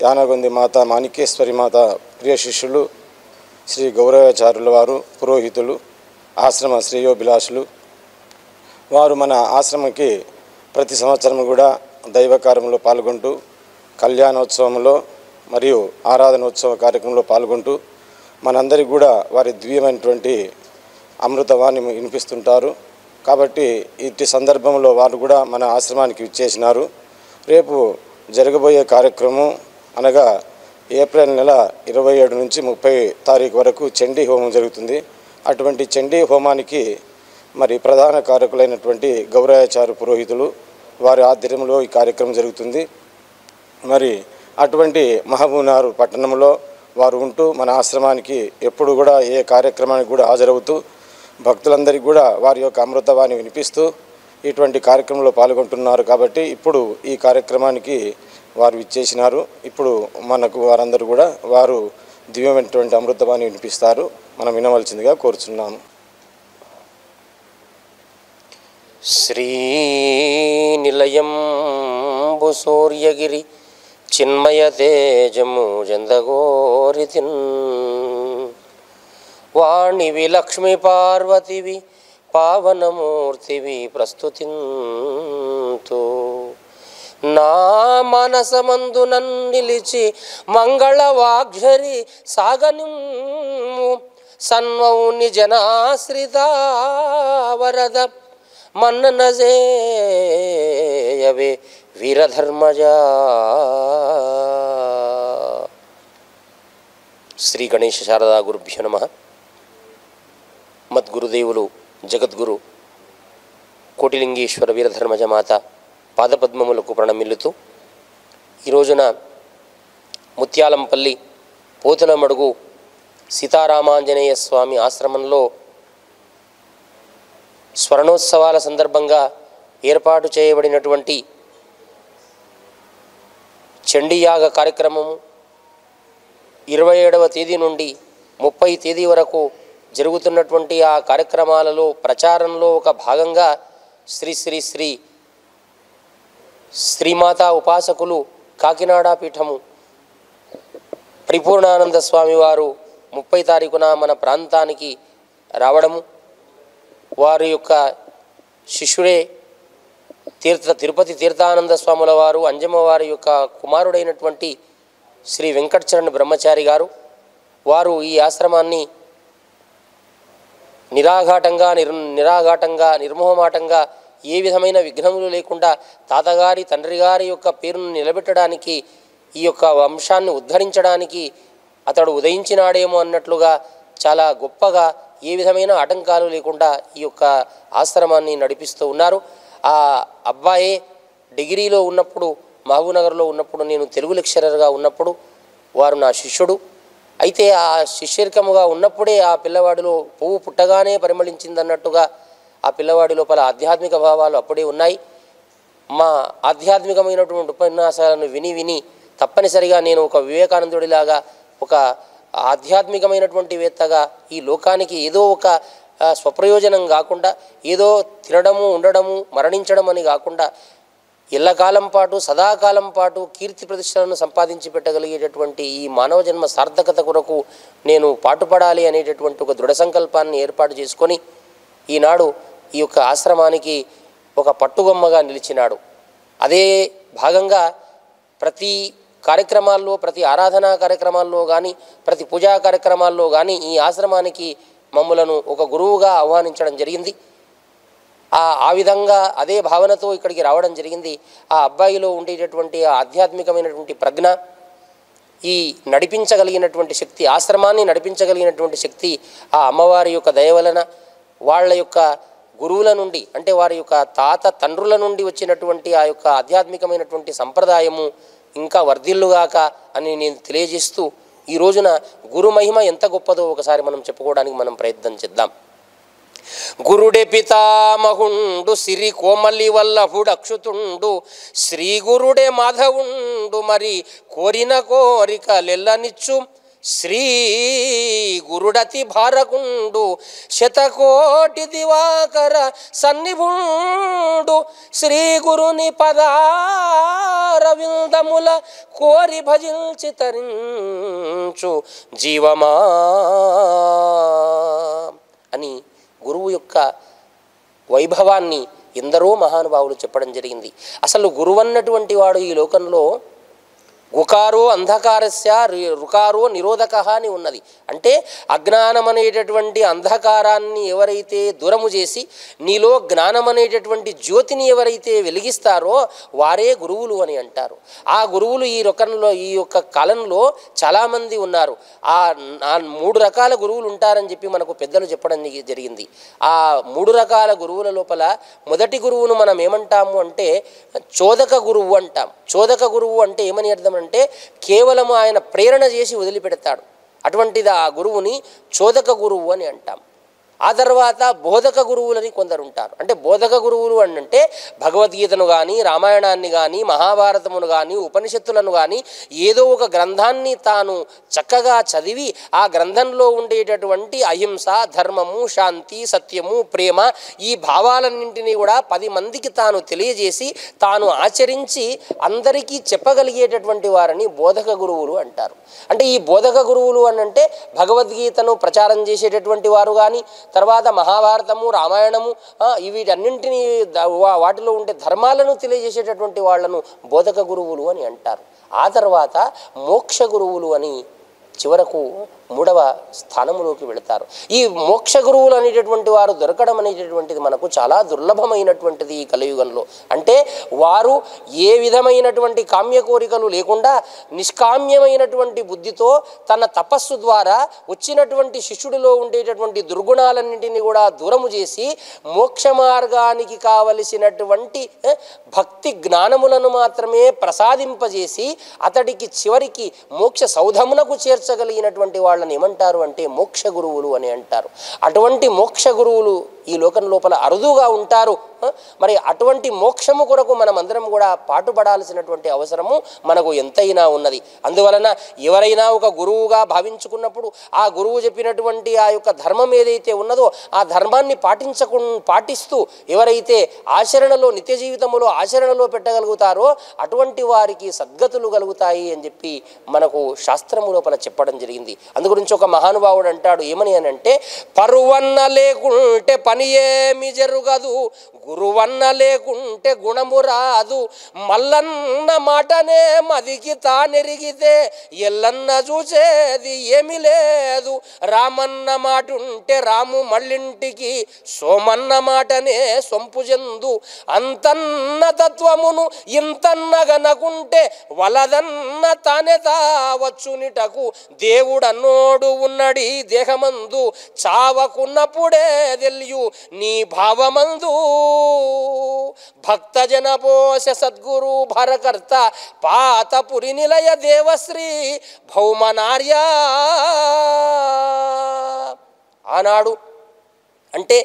యానాగొంది మాత మాణిక్యేశ్వరి మాత ప్రియ శిష్యులు శ్రీ గౌరవాచార్యుల వారు పురోహితులు ఆశ్రమ శ్రేయోభిలాషులు. వారు మన ఆశ్రమకి ప్రతి సంవత్సరం కూడా దైవకార్యంలో పాల్గొంటూ కళ్యాణోత్సవంలో మరియు ఆరాధనోత్సవ కార్యక్రమంలో పాల్గొంటూ మనందరికీ కూడా వారి దివ్యమైనటువంటి అమృతవాణి వినిపిస్తుంటారు. కాబట్టి ఇట్టి సందర్భంలో వారు కూడా మన ఆశ్రమానికి విచ్చేసినారు. రేపు జరగబోయే కార్యక్రమం అనగా ఏప్రిల్ నెల ఇరవై ఏడు నుంచి ముప్పై తారీఖు వరకు చండీ హోమం జరుగుతుంది. అటువంటి చండీ హోమానికి మరి ప్రధాన కారకులైనటువంటి గౌరవాచార్య పురోహితులు వారి ఆధ్వర్యంలో ఈ కార్యక్రమం జరుగుతుంది. మరి అటువంటి మహబూనారు పట్టణంలో వారు ఉంటూ మన ఆశ్రమానికి ఎప్పుడు కూడా ఏ కార్యక్రమానికి కూడా హాజరవుతూ భక్తులందరికీ కూడా వారి యొక్క అమృతవాణి వినిపిస్తూ ఇటువంటి కార్యక్రమంలో పాల్గొంటున్నారు కాబట్టి ఇప్పుడు ఈ కార్యక్రమానికి వారు ఇచ్చేసినారు ఇప్పుడు మనకు వారందరూ కూడా వారు దివ్యమైనటువంటి అమృతవాణి వినిపిస్తారు. మనం వినవలసిందిగా కోరుచున్నాము శ్రీనిలయంబు సూర్యగిరి చిన్మయ తేజము జందగోరితిన్ వాణివి లక్ష్మి పార్వతివి పావనమూర్తివి ప్రస్తుతింతు. నా మనసమందు నిలిచి మంగళవాగ్ఝరి సాగనిమ్ము. సన్మౌని జనాశ్రిత వరద మన్ననజేయవే వీరధర్మజ. శ్రీ గణేశ శారదా గురుభ్యో నమ. మద్గురుదేవులు జగద్గురు కోటిలింగేశ్వర వీరధర్మజమాత పాదపద్మములకు ప్రణమిల్లుతూ ఈ రోజున ముత్యాలంపల్లి పోతులమడుగు సీతారామాంజనేయ స్వామి ఆశ్రమంలో స్వర్ణోత్సవాల సందర్భంగా ఏర్పాటు చేయబడినటువంటి చండీయాగ కార్యక్రమము ఇరవై ఏడవ తేదీ నుండి ముప్పై తేదీ వరకు జరుగుతున్నటువంటి ఆ కార్యక్రమాలలో ప్రచారంలో ఒక భాగంగా శ్రీ శ్రీ శ్రీ శ్రీమాత ఉపాసకులు కాకినాడ పీఠము పరిపూర్ణానంద స్వామి వారు ముప్పై తారీఖున మన ప్రాంతానికి రావడము. వారి యొక్క శిష్యుడే తీర్థ తిరుపతి తీర్థానంద స్వాముల వారు అంజమ్మవారి యొక్క కుమారుడైనటువంటి శ్రీ వెంకటచరణ్ బ్రహ్మచారి గారు. వారు ఈ ఆశ్రమాన్ని నిరాఘాటంగా నిర్ నిరాఘాటంగా నిర్మోహమాటంగా ఏ విధమైన విఘ్నములు లేకుండా తాతగారి తండ్రి గారి యొక్క పేరును నిలబెట్టడానికి ఈ యొక్క వంశాన్ని ఉద్ధరించడానికి అతడు ఉదయించినాడేమో అన్నట్లుగా చాలా గొప్పగా ఏ విధమైన ఆటంకాలు లేకుండా ఈ యొక్క ఆశ్రమాన్ని నడిపిస్తూ ఉన్నారు. ఆ అబ్బాయే డిగ్రీలో ఉన్నప్పుడు మహబూబ్నగర్లో ఉన్నప్పుడు నేను తెలుగు లెక్చరర్గా ఉన్నప్పుడు వారు నా శిష్యుడు. అయితే ఆ శిష్యరికముగా ఉన్నప్పుడే ఆ పిల్లవాడిలో పువ్వు పుట్టగానే పరిమళించిందన్నట్టుగా ఆ పిల్లవాడి లోపల ఆధ్యాత్మిక భావాలు అప్పుడే ఉన్నాయి. మా ఆధ్యాత్మికమైనటువంటి ఉపన్యాసాలను విని విని తప్పనిసరిగా నేను ఒక వివేకానందుడిలాగా ఒక ఆధ్యాత్మికమైనటువంటి వేత్తగా ఈ లోకానికి ఏదో ఒక స్వప్రయోజనం కాకుండా ఏదో తినడము ఉండడము మరణించడం అని కాకుండా ఇళ్ళకాలం పాటు సదాకాలం పాటు కీర్తి ప్రతిష్టలను సంపాదించి పెట్టగలిగేటటువంటి ఈ మానవ జన్మ సార్థకత కొరకు నేను పాటుపడాలి అనేటటువంటి ఒక దృఢ సంకల్పాన్ని ఏర్పాటు చేసుకొని ఈనాడు ఈ యొక్క ఆశ్రమానికి ఒక పట్టుగొమ్మగా నిలిచినాడు. అదే భాగంగా ప్రతి కార్యక్రమాల్లో ప్రతి ఆరాధనా కార్యక్రమాల్లో కానీ ప్రతి పూజా కార్యక్రమాల్లో కానీ ఈ ఆశ్రమానికి మమ్ములను ఒక గురువుగా ఆహ్వానించడం జరిగింది. ఆ విధంగా అదే భావనతో ఇక్కడికి రావడం జరిగింది. ఆ అబ్బాయిలో ఉండేటటువంటి ఆ ఆధ్యాత్మికమైనటువంటి ప్రజ్ఞ ఈ నడిపించగలిగినటువంటి శక్తి ఆశ్రమాన్ని నడిపించగలిగినటువంటి శక్తి ఆ అమ్మవారి యొక్క దయ వలన వాళ్ళ యొక్క గురువుల నుండి అంటే వారి యొక్క తాత తండ్రుల నుండి వచ్చినటువంటి ఆ యొక్క ఆధ్యాత్మికమైనటువంటి సంప్రదాయము ఇంకా వర్ధిల్లుగాక అని నేను తెలియజేస్తూ ఈ రోజున గురు మహిమ ఎంత గొప్పదో ఒకసారి మనం చెప్పుకోవడానికి మనం ప్రయత్నం చేద్దాం. గురుడే పితామహుండు సిరి కోమలి వల్లభుడు అక్షుతుండు శ్రీ గురుడే మాధవుండు మరి కోరిన కోరికలెల్లనిచ్చు శ్రీ గురుడతి భారకుండు శతకోటి దివాకర సన్నిభుండు. శ్రీ గురుని పదారవిందముల కోరి భజించి తరించు జీవమా అని గురువు యొక్క వైభవాన్ని ఎందరో మహానుభావులు చెప్పడం జరిగింది. అసలు గురువు అన్నటువంటి వాడు ఈ లోకంలో ఉకారో అంధకారస్య రుకారో నిరోధక అని ఉన్నది. అంటే అజ్ఞానం అనేటటువంటి అంధకారాన్ని ఎవరైతే దూరము చేసి నీలో జ్ఞానం అనేటటువంటి జ్యోతిని ఎవరైతే వెలిగిస్తారో వారే గురువులు అని అంటారు. ఆ గురువులు ఈ రకంలో ఈ యొక్క కాలంలో చాలామంది ఉన్నారు. ఆ మూడు రకాల గురువులు ఉంటారని చెప్పి మనకు పెద్దలు చెప్పడం జరిగింది. ఆ మూడు రకాల గురువుల లోపల మొదటి గురువును మనం ఏమంటాము అంటే చోదక గురువు అంటాం. చోదక గురువు అంటే ఏమని అర్థం అంటే కేవలం ఆయన ప్రేరణ చేసి వదిలిపెడతాడు. అటువంటిది ఆ గురువుని చోదక గురువు అని అంటాం. ఆ తర్వాత బోధక గురువులని కొందరు ఉంటారు అంటే బోధక గురువులు అని అంటే భగవద్గీతను కానీ రామాయణాన్ని కానీ మహాభారతమును కానీ ఉపనిషత్తులను కానీ ఏదో ఒక గ్రంథాన్ని తాను చక్కగా చదివి ఆ గ్రంథంలో ఉండేటటువంటి అహింస ధర్మము శాంతి సత్యము ప్రేమ ఈ భావాలన్నింటినీ కూడా పది మందికి తాను తెలియజేసి తాను ఆచరించి అందరికీ చెప్పగలిగేటటువంటి వారిని బోధక గురువులు అంటారు. అంటే ఈ బోధక గురువులు అని అంటే భగవద్గీతను ప్రచారం చేసేటటువంటి వారు కానీ తర్వాత మహాభారతము రామాయణము వీటన్నింటినీ వాటిలో ఉండే ధర్మాలను తెలియజేసేటటువంటి వాళ్ళను బోధక గురువులు అని అంటారు. ఆ తర్వాత మోక్ష గురువులు అని చివరకు మూడవ స్థానములోకి వెళతారు. ఈ మోక్ష గురువులు అనేటటువంటి వారు దొరకడం అనేటటువంటిది మనకు చాలా దుర్లభమైనటువంటిది ఈ కలియుగంలో. అంటే వారు ఏ విధమైనటువంటి కామ్య కోరికలు లేకుండా నిష్కామ్యమైనటువంటి బుద్ధితో తన తపస్సు ద్వారా వచ్చినటువంటి శిష్యుడిలో ఉండేటటువంటి దుర్గుణాలన్నింటినీ కూడా దూరము చేసి మోక్ష మార్గానికి కావలసినటువంటి భక్తి జ్ఞానములను మాత్రమే ప్రసాదింపజేసి అతడికి చివరికి మోక్ష సౌధమునకు చేర్చగలిగినటువంటి వాళ్ళని ఏమంటారు అంటే మోక్ష గురువులు అని అంటారు. అటువంటి మోక్ష గురువులు ఈ లోకం లోపల అరుదుగా ఉంటారు. మరి అటువంటి మోక్షము కొరకు మనం అందరం కూడా పాటుపడాల్సినటువంటి అవసరము మనకు ఎంతైనా ఉన్నది. అందువలన ఎవరైనా ఒక గురువుగా భావించుకున్నప్పుడు ఆ గురువు చెప్పినటువంటి ఆ యొక్క ధర్మం ఏదైతే ఉన్నదో ఆ ధర్మాన్ని పాటించకు పాటిస్తూ ఎవరైతే ఆచరణలో నిత్య జీవితంలో ఆచరణలో పెట్టగలుగుతారో అటువంటి వారికి సద్గతులు కలుగుతాయి అని చెప్పి మనకు శాస్త్రము లోపల చెప్పడం జరిగింది. అందు గురించి ఒక మహానుభావుడు అంటాడు ఏమని అని అంటే పరువన్న లేకుంటే పని ఏమి జరుగదు. గురువన్న లేకుంటే గుణము రాదు. మల్లన్న మాటనే మదికి తానెరిగితే ఎల్లన్న చూసేది ఏమి లేదు. రామన్న మాట ఉంటే రాము మళ్ళింటికి సోమన్న మాటనే సొంపు చెందు అంతన్న తత్వమును ఇంతన్నగనకుంటే వలదన్న తానే తావచ్చునిటకు దేవుడన్నోడు ఉన్నడి దేహమందు చావకున్నప్పుడే తెలియు నీ భావమందు. భక్తజన పోష సద్గురు భరకర్త పాతపురి నిలయ దేవశ్రీ భౌమనార్య ఆనాడు అంటే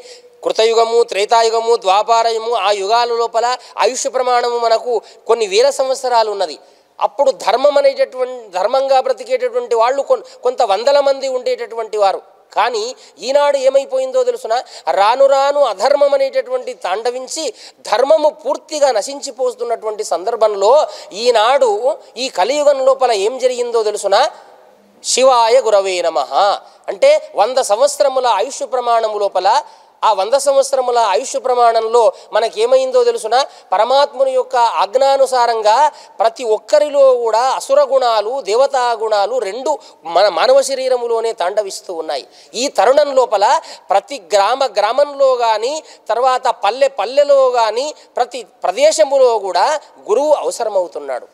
కృతయుగము త్రేతాయుగము ద్వాపారయుగము ఆ యుగాల లోపల ఆయుష్ ప్రమాణము మనకు కొన్ని వేల సంవత్సరాలు ఉన్నది అప్పుడు ధర్మం అనేటటువంటి ధర్మంగా బ్రతికేటటువంటి వాళ్ళు కొంత వందల మంది ఉండేటటువంటి వారు కానీ ఈనాడు ఏమైపోయిందో తెలుసిన? రాను రాను అధర్మం అనేటటువంటి తాండవించి ధర్మము పూర్తిగా నశించిపోతున్నటువంటి సందర్భంలో ఈనాడు ఈ కలియుగం లోపల ఏం జరిగిందో తెలుసిన? శివాయ గురవే నమ. అంటే వంద సంవత్సరముల ఆయుష్ ప్రమాణము లోపల ఆ వంద సంవత్సరముల ఆయుష్ ప్రమాణంలో మనకేమైందో తెలుసున? పరమాత్ముని యొక్క ఆజ్ఞానుసారంగా ప్రతి ఒక్కరిలో కూడా అసుర గుణాలు దేవతా గుణాలు రెండు మన మానవ శరీరములోనే తాండవిస్తూ ఉన్నాయి. ఈ తరుణం లోపల ప్రతి గ్రామ గ్రామంలో కానీ తర్వాత పల్లె పల్లెలో కానీ ప్రతి ప్రదేశములో కూడా గురువు అవసరమవుతున్నాడు.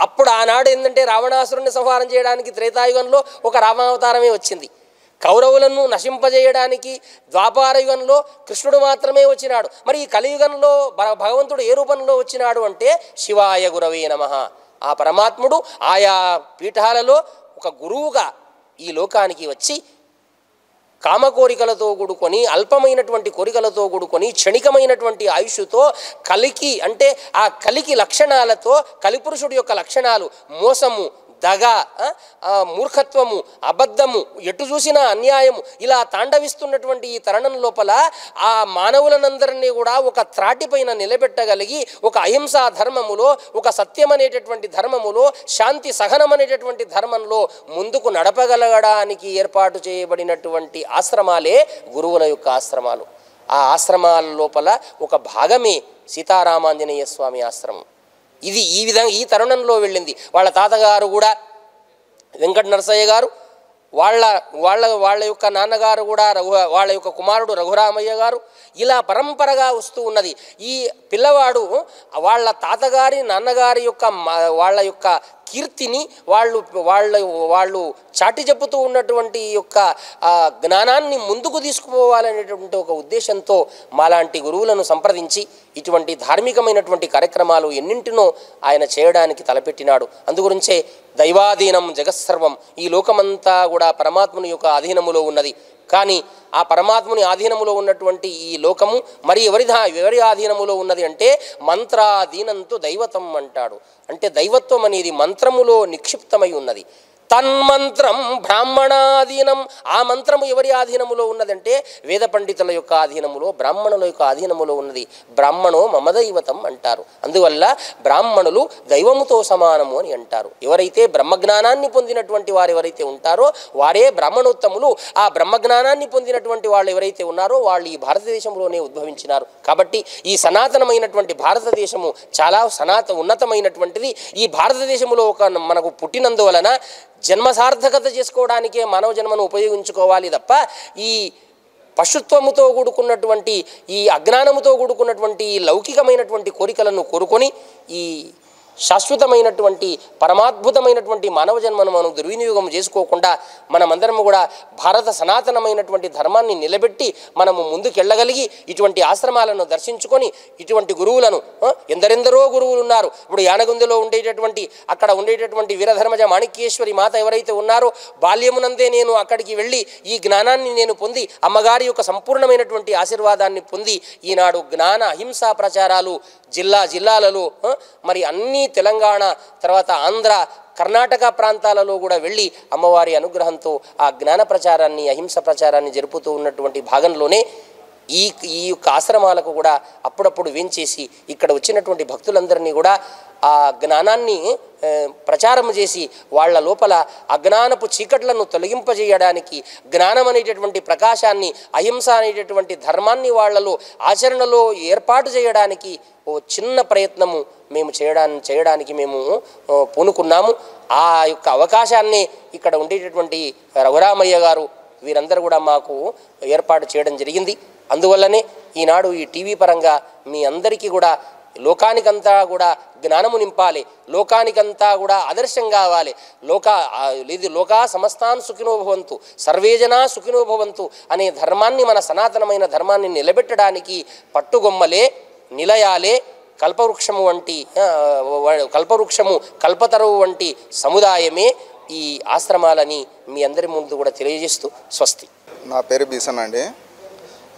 అప్పుడు ఆనాడు ఏంటంటే రావణాసురుని సంహారం చేయడానికి త్రేతాయుగంలో ఒక రామావతారమే వచ్చింది. కౌరవులను నశింపజేయడానికి ద్వాపారయుగంలో కృష్ణుడు మాత్రమే వచ్చినాడు. మరి ఈ కలియుగంలో భ- భగవంతుడు ఏ రూపంలో వచ్చినాడు అంటే శివాయ గురవే నమ. ఆ పరమాత్ముడు ఆయా పీఠాలలో ఒక గురువుగా ఈ లోకానికి వచ్చి కామ కోరికలతో కూడుకొని అల్పమైనటువంటి కోరికలతో కూడుకొని క్షణికమైనటువంటి ఆయుష్తో కలికి అంటే ఆ కలికి లక్షణాలతో కలిపురుషుడి యొక్క లక్షణాలు మోసము దగ మూర్ఖత్వము అబద్ధము ఎటు చూసినా అన్యాయము ఇలా తాండవిస్తున్నటువంటి ఈ తరుణం లోపల ఆ మానవులనందరినీ కూడా ఒక త్రాటిపైన నిలబెట్టగలిగి ఒక అహింసా ధర్మములో ఒక సత్యం అనేటటువంటి ధర్మములో శాంతి సహనం అనేటటువంటి ధర్మంలో ముందుకు నడపగలగడానికి ఏర్పాటు చేయబడినటువంటి ఆశ్రమాలే గురువుల యొక్క ఆశ్రమాలు. ఆ ఆశ్రమాల లోపల ఒక భాగమే సీతారామాంజనేయ స్వామి ఆశ్రమం. ఇది ఈ విధంగా ఈ తరుణంలో వెళ్ళింది. వాళ్ళ తాతగారు కూడా వెంకట నరసయ్య గారు వాళ్ళ వాళ్ళ వాళ్ళ యొక్క నాన్నగారు కూడా రఘు వాళ్ళ యొక్క కుమారుడు రఘురామయ్య గారు ఇలా పరంపరగా వస్తూ ఉన్నది. ఈ పిల్లవాడు వాళ్ళ తాతగారి నాన్నగారి యొక్క వాళ్ళ యొక్క కీర్తిని వాళ్ళు వాళ్ళ వాళ్ళు చాటి చెప్పుతూ ఉన్నటువంటి ఈ యొక్క జ్ఞానాన్ని ముందుకు తీసుకుపోవాలనేటువంటి ఒక ఉద్దేశంతో మాలాంటి గురువులను సంప్రదించి ఇటువంటి ధార్మికమైనటువంటి కార్యక్రమాలు ఎన్నింటినో ఆయన చేయడానికి తలపెట్టినాడు. అందుగురించే దైవాధీనం జగత్సర్వం. ఈ లోకమంతా కూడా పరమాత్ముని యొక్క అధీనములో ఉన్నది. కానీ ఆ పరమాత్ముని ఆధీనములో ఉన్నటువంటి ఈ లోకము మరి ఎవరి ఎవరి ఆధీనములో ఉన్నది అంటే మంత్రాధీనంతో దైవతం అంటాడు. అంటే దైవత్వం అనేది మంత్రములో నిక్షిప్తమై ఉన్నది. తన్మంత్రం బ్రాహ్మణాధీనం. ఆ మంత్రము ఎవరి ఆధీనములో ఉన్నదంటే వేద పండితుల యొక్క ఆధీనములో బ్రాహ్మణుల యొక్క ఆధీనములో ఉన్నది. బ్రాహ్మణో మమదైవతం అంటారు. అందువల్ల బ్రాహ్మణులు దైవముతో సమానము అని అంటారు. ఎవరైతే బ్రహ్మజ్ఞానాన్ని పొందినటువంటి వారు ఎవరైతే ఉంటారో వారే బ్రాహ్మణోత్తములు. ఆ బ్రహ్మజ్ఞానాన్ని పొందినటువంటి వాళ్ళు ఎవరైతే ఉన్నారో వాళ్ళు ఈ భారతదేశంలోనే ఉద్భవించినారు. కాబట్టి ఈ సనాతనమైనటువంటి భారతదేశము చాలా సనాత ఉన్నతమైనటువంటిది. ఈ భారతదేశంలో ఒక మనకు పుట్టినందువలన జన్మ సార్థకత చేసుకోవడానికే మానవ జన్మను ఉపయోగించుకోవాలి తప్ప ఈ పశుత్వముతో కూడుకున్నటువంటి ఈ అజ్ఞానముతో కూడుకున్నటువంటి ఈ లౌకికమైనటువంటి కోరికలను కోరుకొని ఈ శాశ్వతమైనటువంటి పరమాద్భుతమైనటువంటి మానవ జన్మను మనం దుర్వినియోగం చేసుకోకుండా మనమందరము కూడా భారత సనాతనమైనటువంటి ధర్మాన్ని నిలబెట్టి మనము ముందుకెళ్ళగలిగి ఇటువంటి ఆశ్రమాలను దర్శించుకొని ఇటువంటి గురువులను ఎందరెందరో గురువులు ఉన్నారు. ఇప్పుడు యానగుందిలో ఉండేటటువంటి అక్కడ ఉండేటటువంటి వీరధర్మజ మాణిక్యేశ్వరి మాత ఎవరైతే ఉన్నారో బాల్యమునందే నేను అక్కడికి వెళ్ళి ఈ జ్ఞానాన్ని నేను పొంది అమ్మగారి యొక్క సంపూర్ణమైనటువంటి ఆశీర్వాదాన్ని పొంది ఈనాడు జ్ఞాన అహింసా ప్రచారాలు జిల్లా జిల్లాలలో మరి అన్ని తెలంగాణ తర్వాత ఆంధ్ర కర్ణాటక ప్రాంతాలలో కూడా వెళ్ళి అమ్మవారి అనుగ్రహంతో ఆ జ్ఞాన ప్రచారాన్ని అహింస ప్రచారాన్ని జరుపుతూ ఉన్నటువంటి భాగంలోనే ఈ ఈ యొక్క ఆశ్రమాలకు కూడా అప్పుడప్పుడు వేంచేసి ఇక్కడ వచ్చినటువంటి భక్తులందరినీ కూడా ఆ జ్ఞానాన్ని ప్రచారం చేసి వాళ్ళ లోపల అజ్ఞానపు చీకట్లను తొలగింపజేయడానికి జ్ఞానం అనేటటువంటి ప్రకాశాన్ని అహింస అనేటటువంటి ధర్మాన్ని వాళ్ళలో ఆచరణలో ఏర్పాటు చేయడానికి ఓ చిన్న ప్రయత్నము మేము చేయడానికి చేయడానికి మేము పూనుకున్నాము. ఆ యొక్క అవకాశాన్ని ఇక్కడ ఉండేటటువంటి రఘురామయ్య గారు వీరందరూ కూడా మాకు ఏర్పాటు చేయడం జరిగింది. అందువల్లనే ఈనాడు ఈ టీవీ పరంగా మీ అందరికీ కూడా లోకానికంతా కూడా జ్ఞానము నింపాలి లోకానికంతా కూడా ఆదర్శం కావాలి లోక ఇది లోకా సమస్తాన్ సుఖినోభవంతు సర్వేజనా సుఖినోభవంతు అనే ధర్మాన్ని మన సనాతనమైన ధర్మాన్ని నిలబెట్టడానికి పట్టుగొమ్మలే నిలయాలే కల్పవృక్షము వంటి కల్పవృక్షము కల్పతరువు వంటి సముదాయమే ఈ ఆశ్రమాలని మీ అందరి ముందు కూడా తెలియజేస్తూ స్వస్తి. నా పేరు బీసన్ అండి.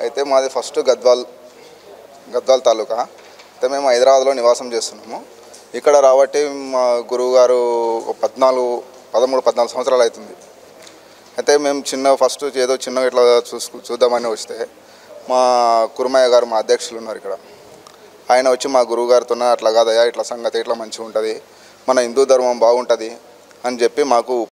అయితే మాది ఫస్ట్ గద్వాల్ గద్వాల్ తాలూకా. అయితే మేము హైదరాబాద్లో నివాసం చేస్తున్నాము. ఇక్కడ రాబట్టి మా గురువు గారు పద్నాలుగు పదమూడు పద్నాలుగు సంవత్సరాలు అవుతుంది. అయితే మేము చిన్న ఫస్ట్ ఏదో చిన్నగా ఇట్లా చూసుకు చూద్దామని వస్తే మా కురుమయ్య గారు మా అధ్యక్షులు ఉన్నారు ఇక్కడ. ఆయన వచ్చి మా గురువు గారితో అట్లా కాదయ్యా ఇట్లా సంగతి ఇట్లా మంచిగా ఉంటుంది మన హిందూ ధర్మం బాగుంటుంది అని చెప్పి మాకు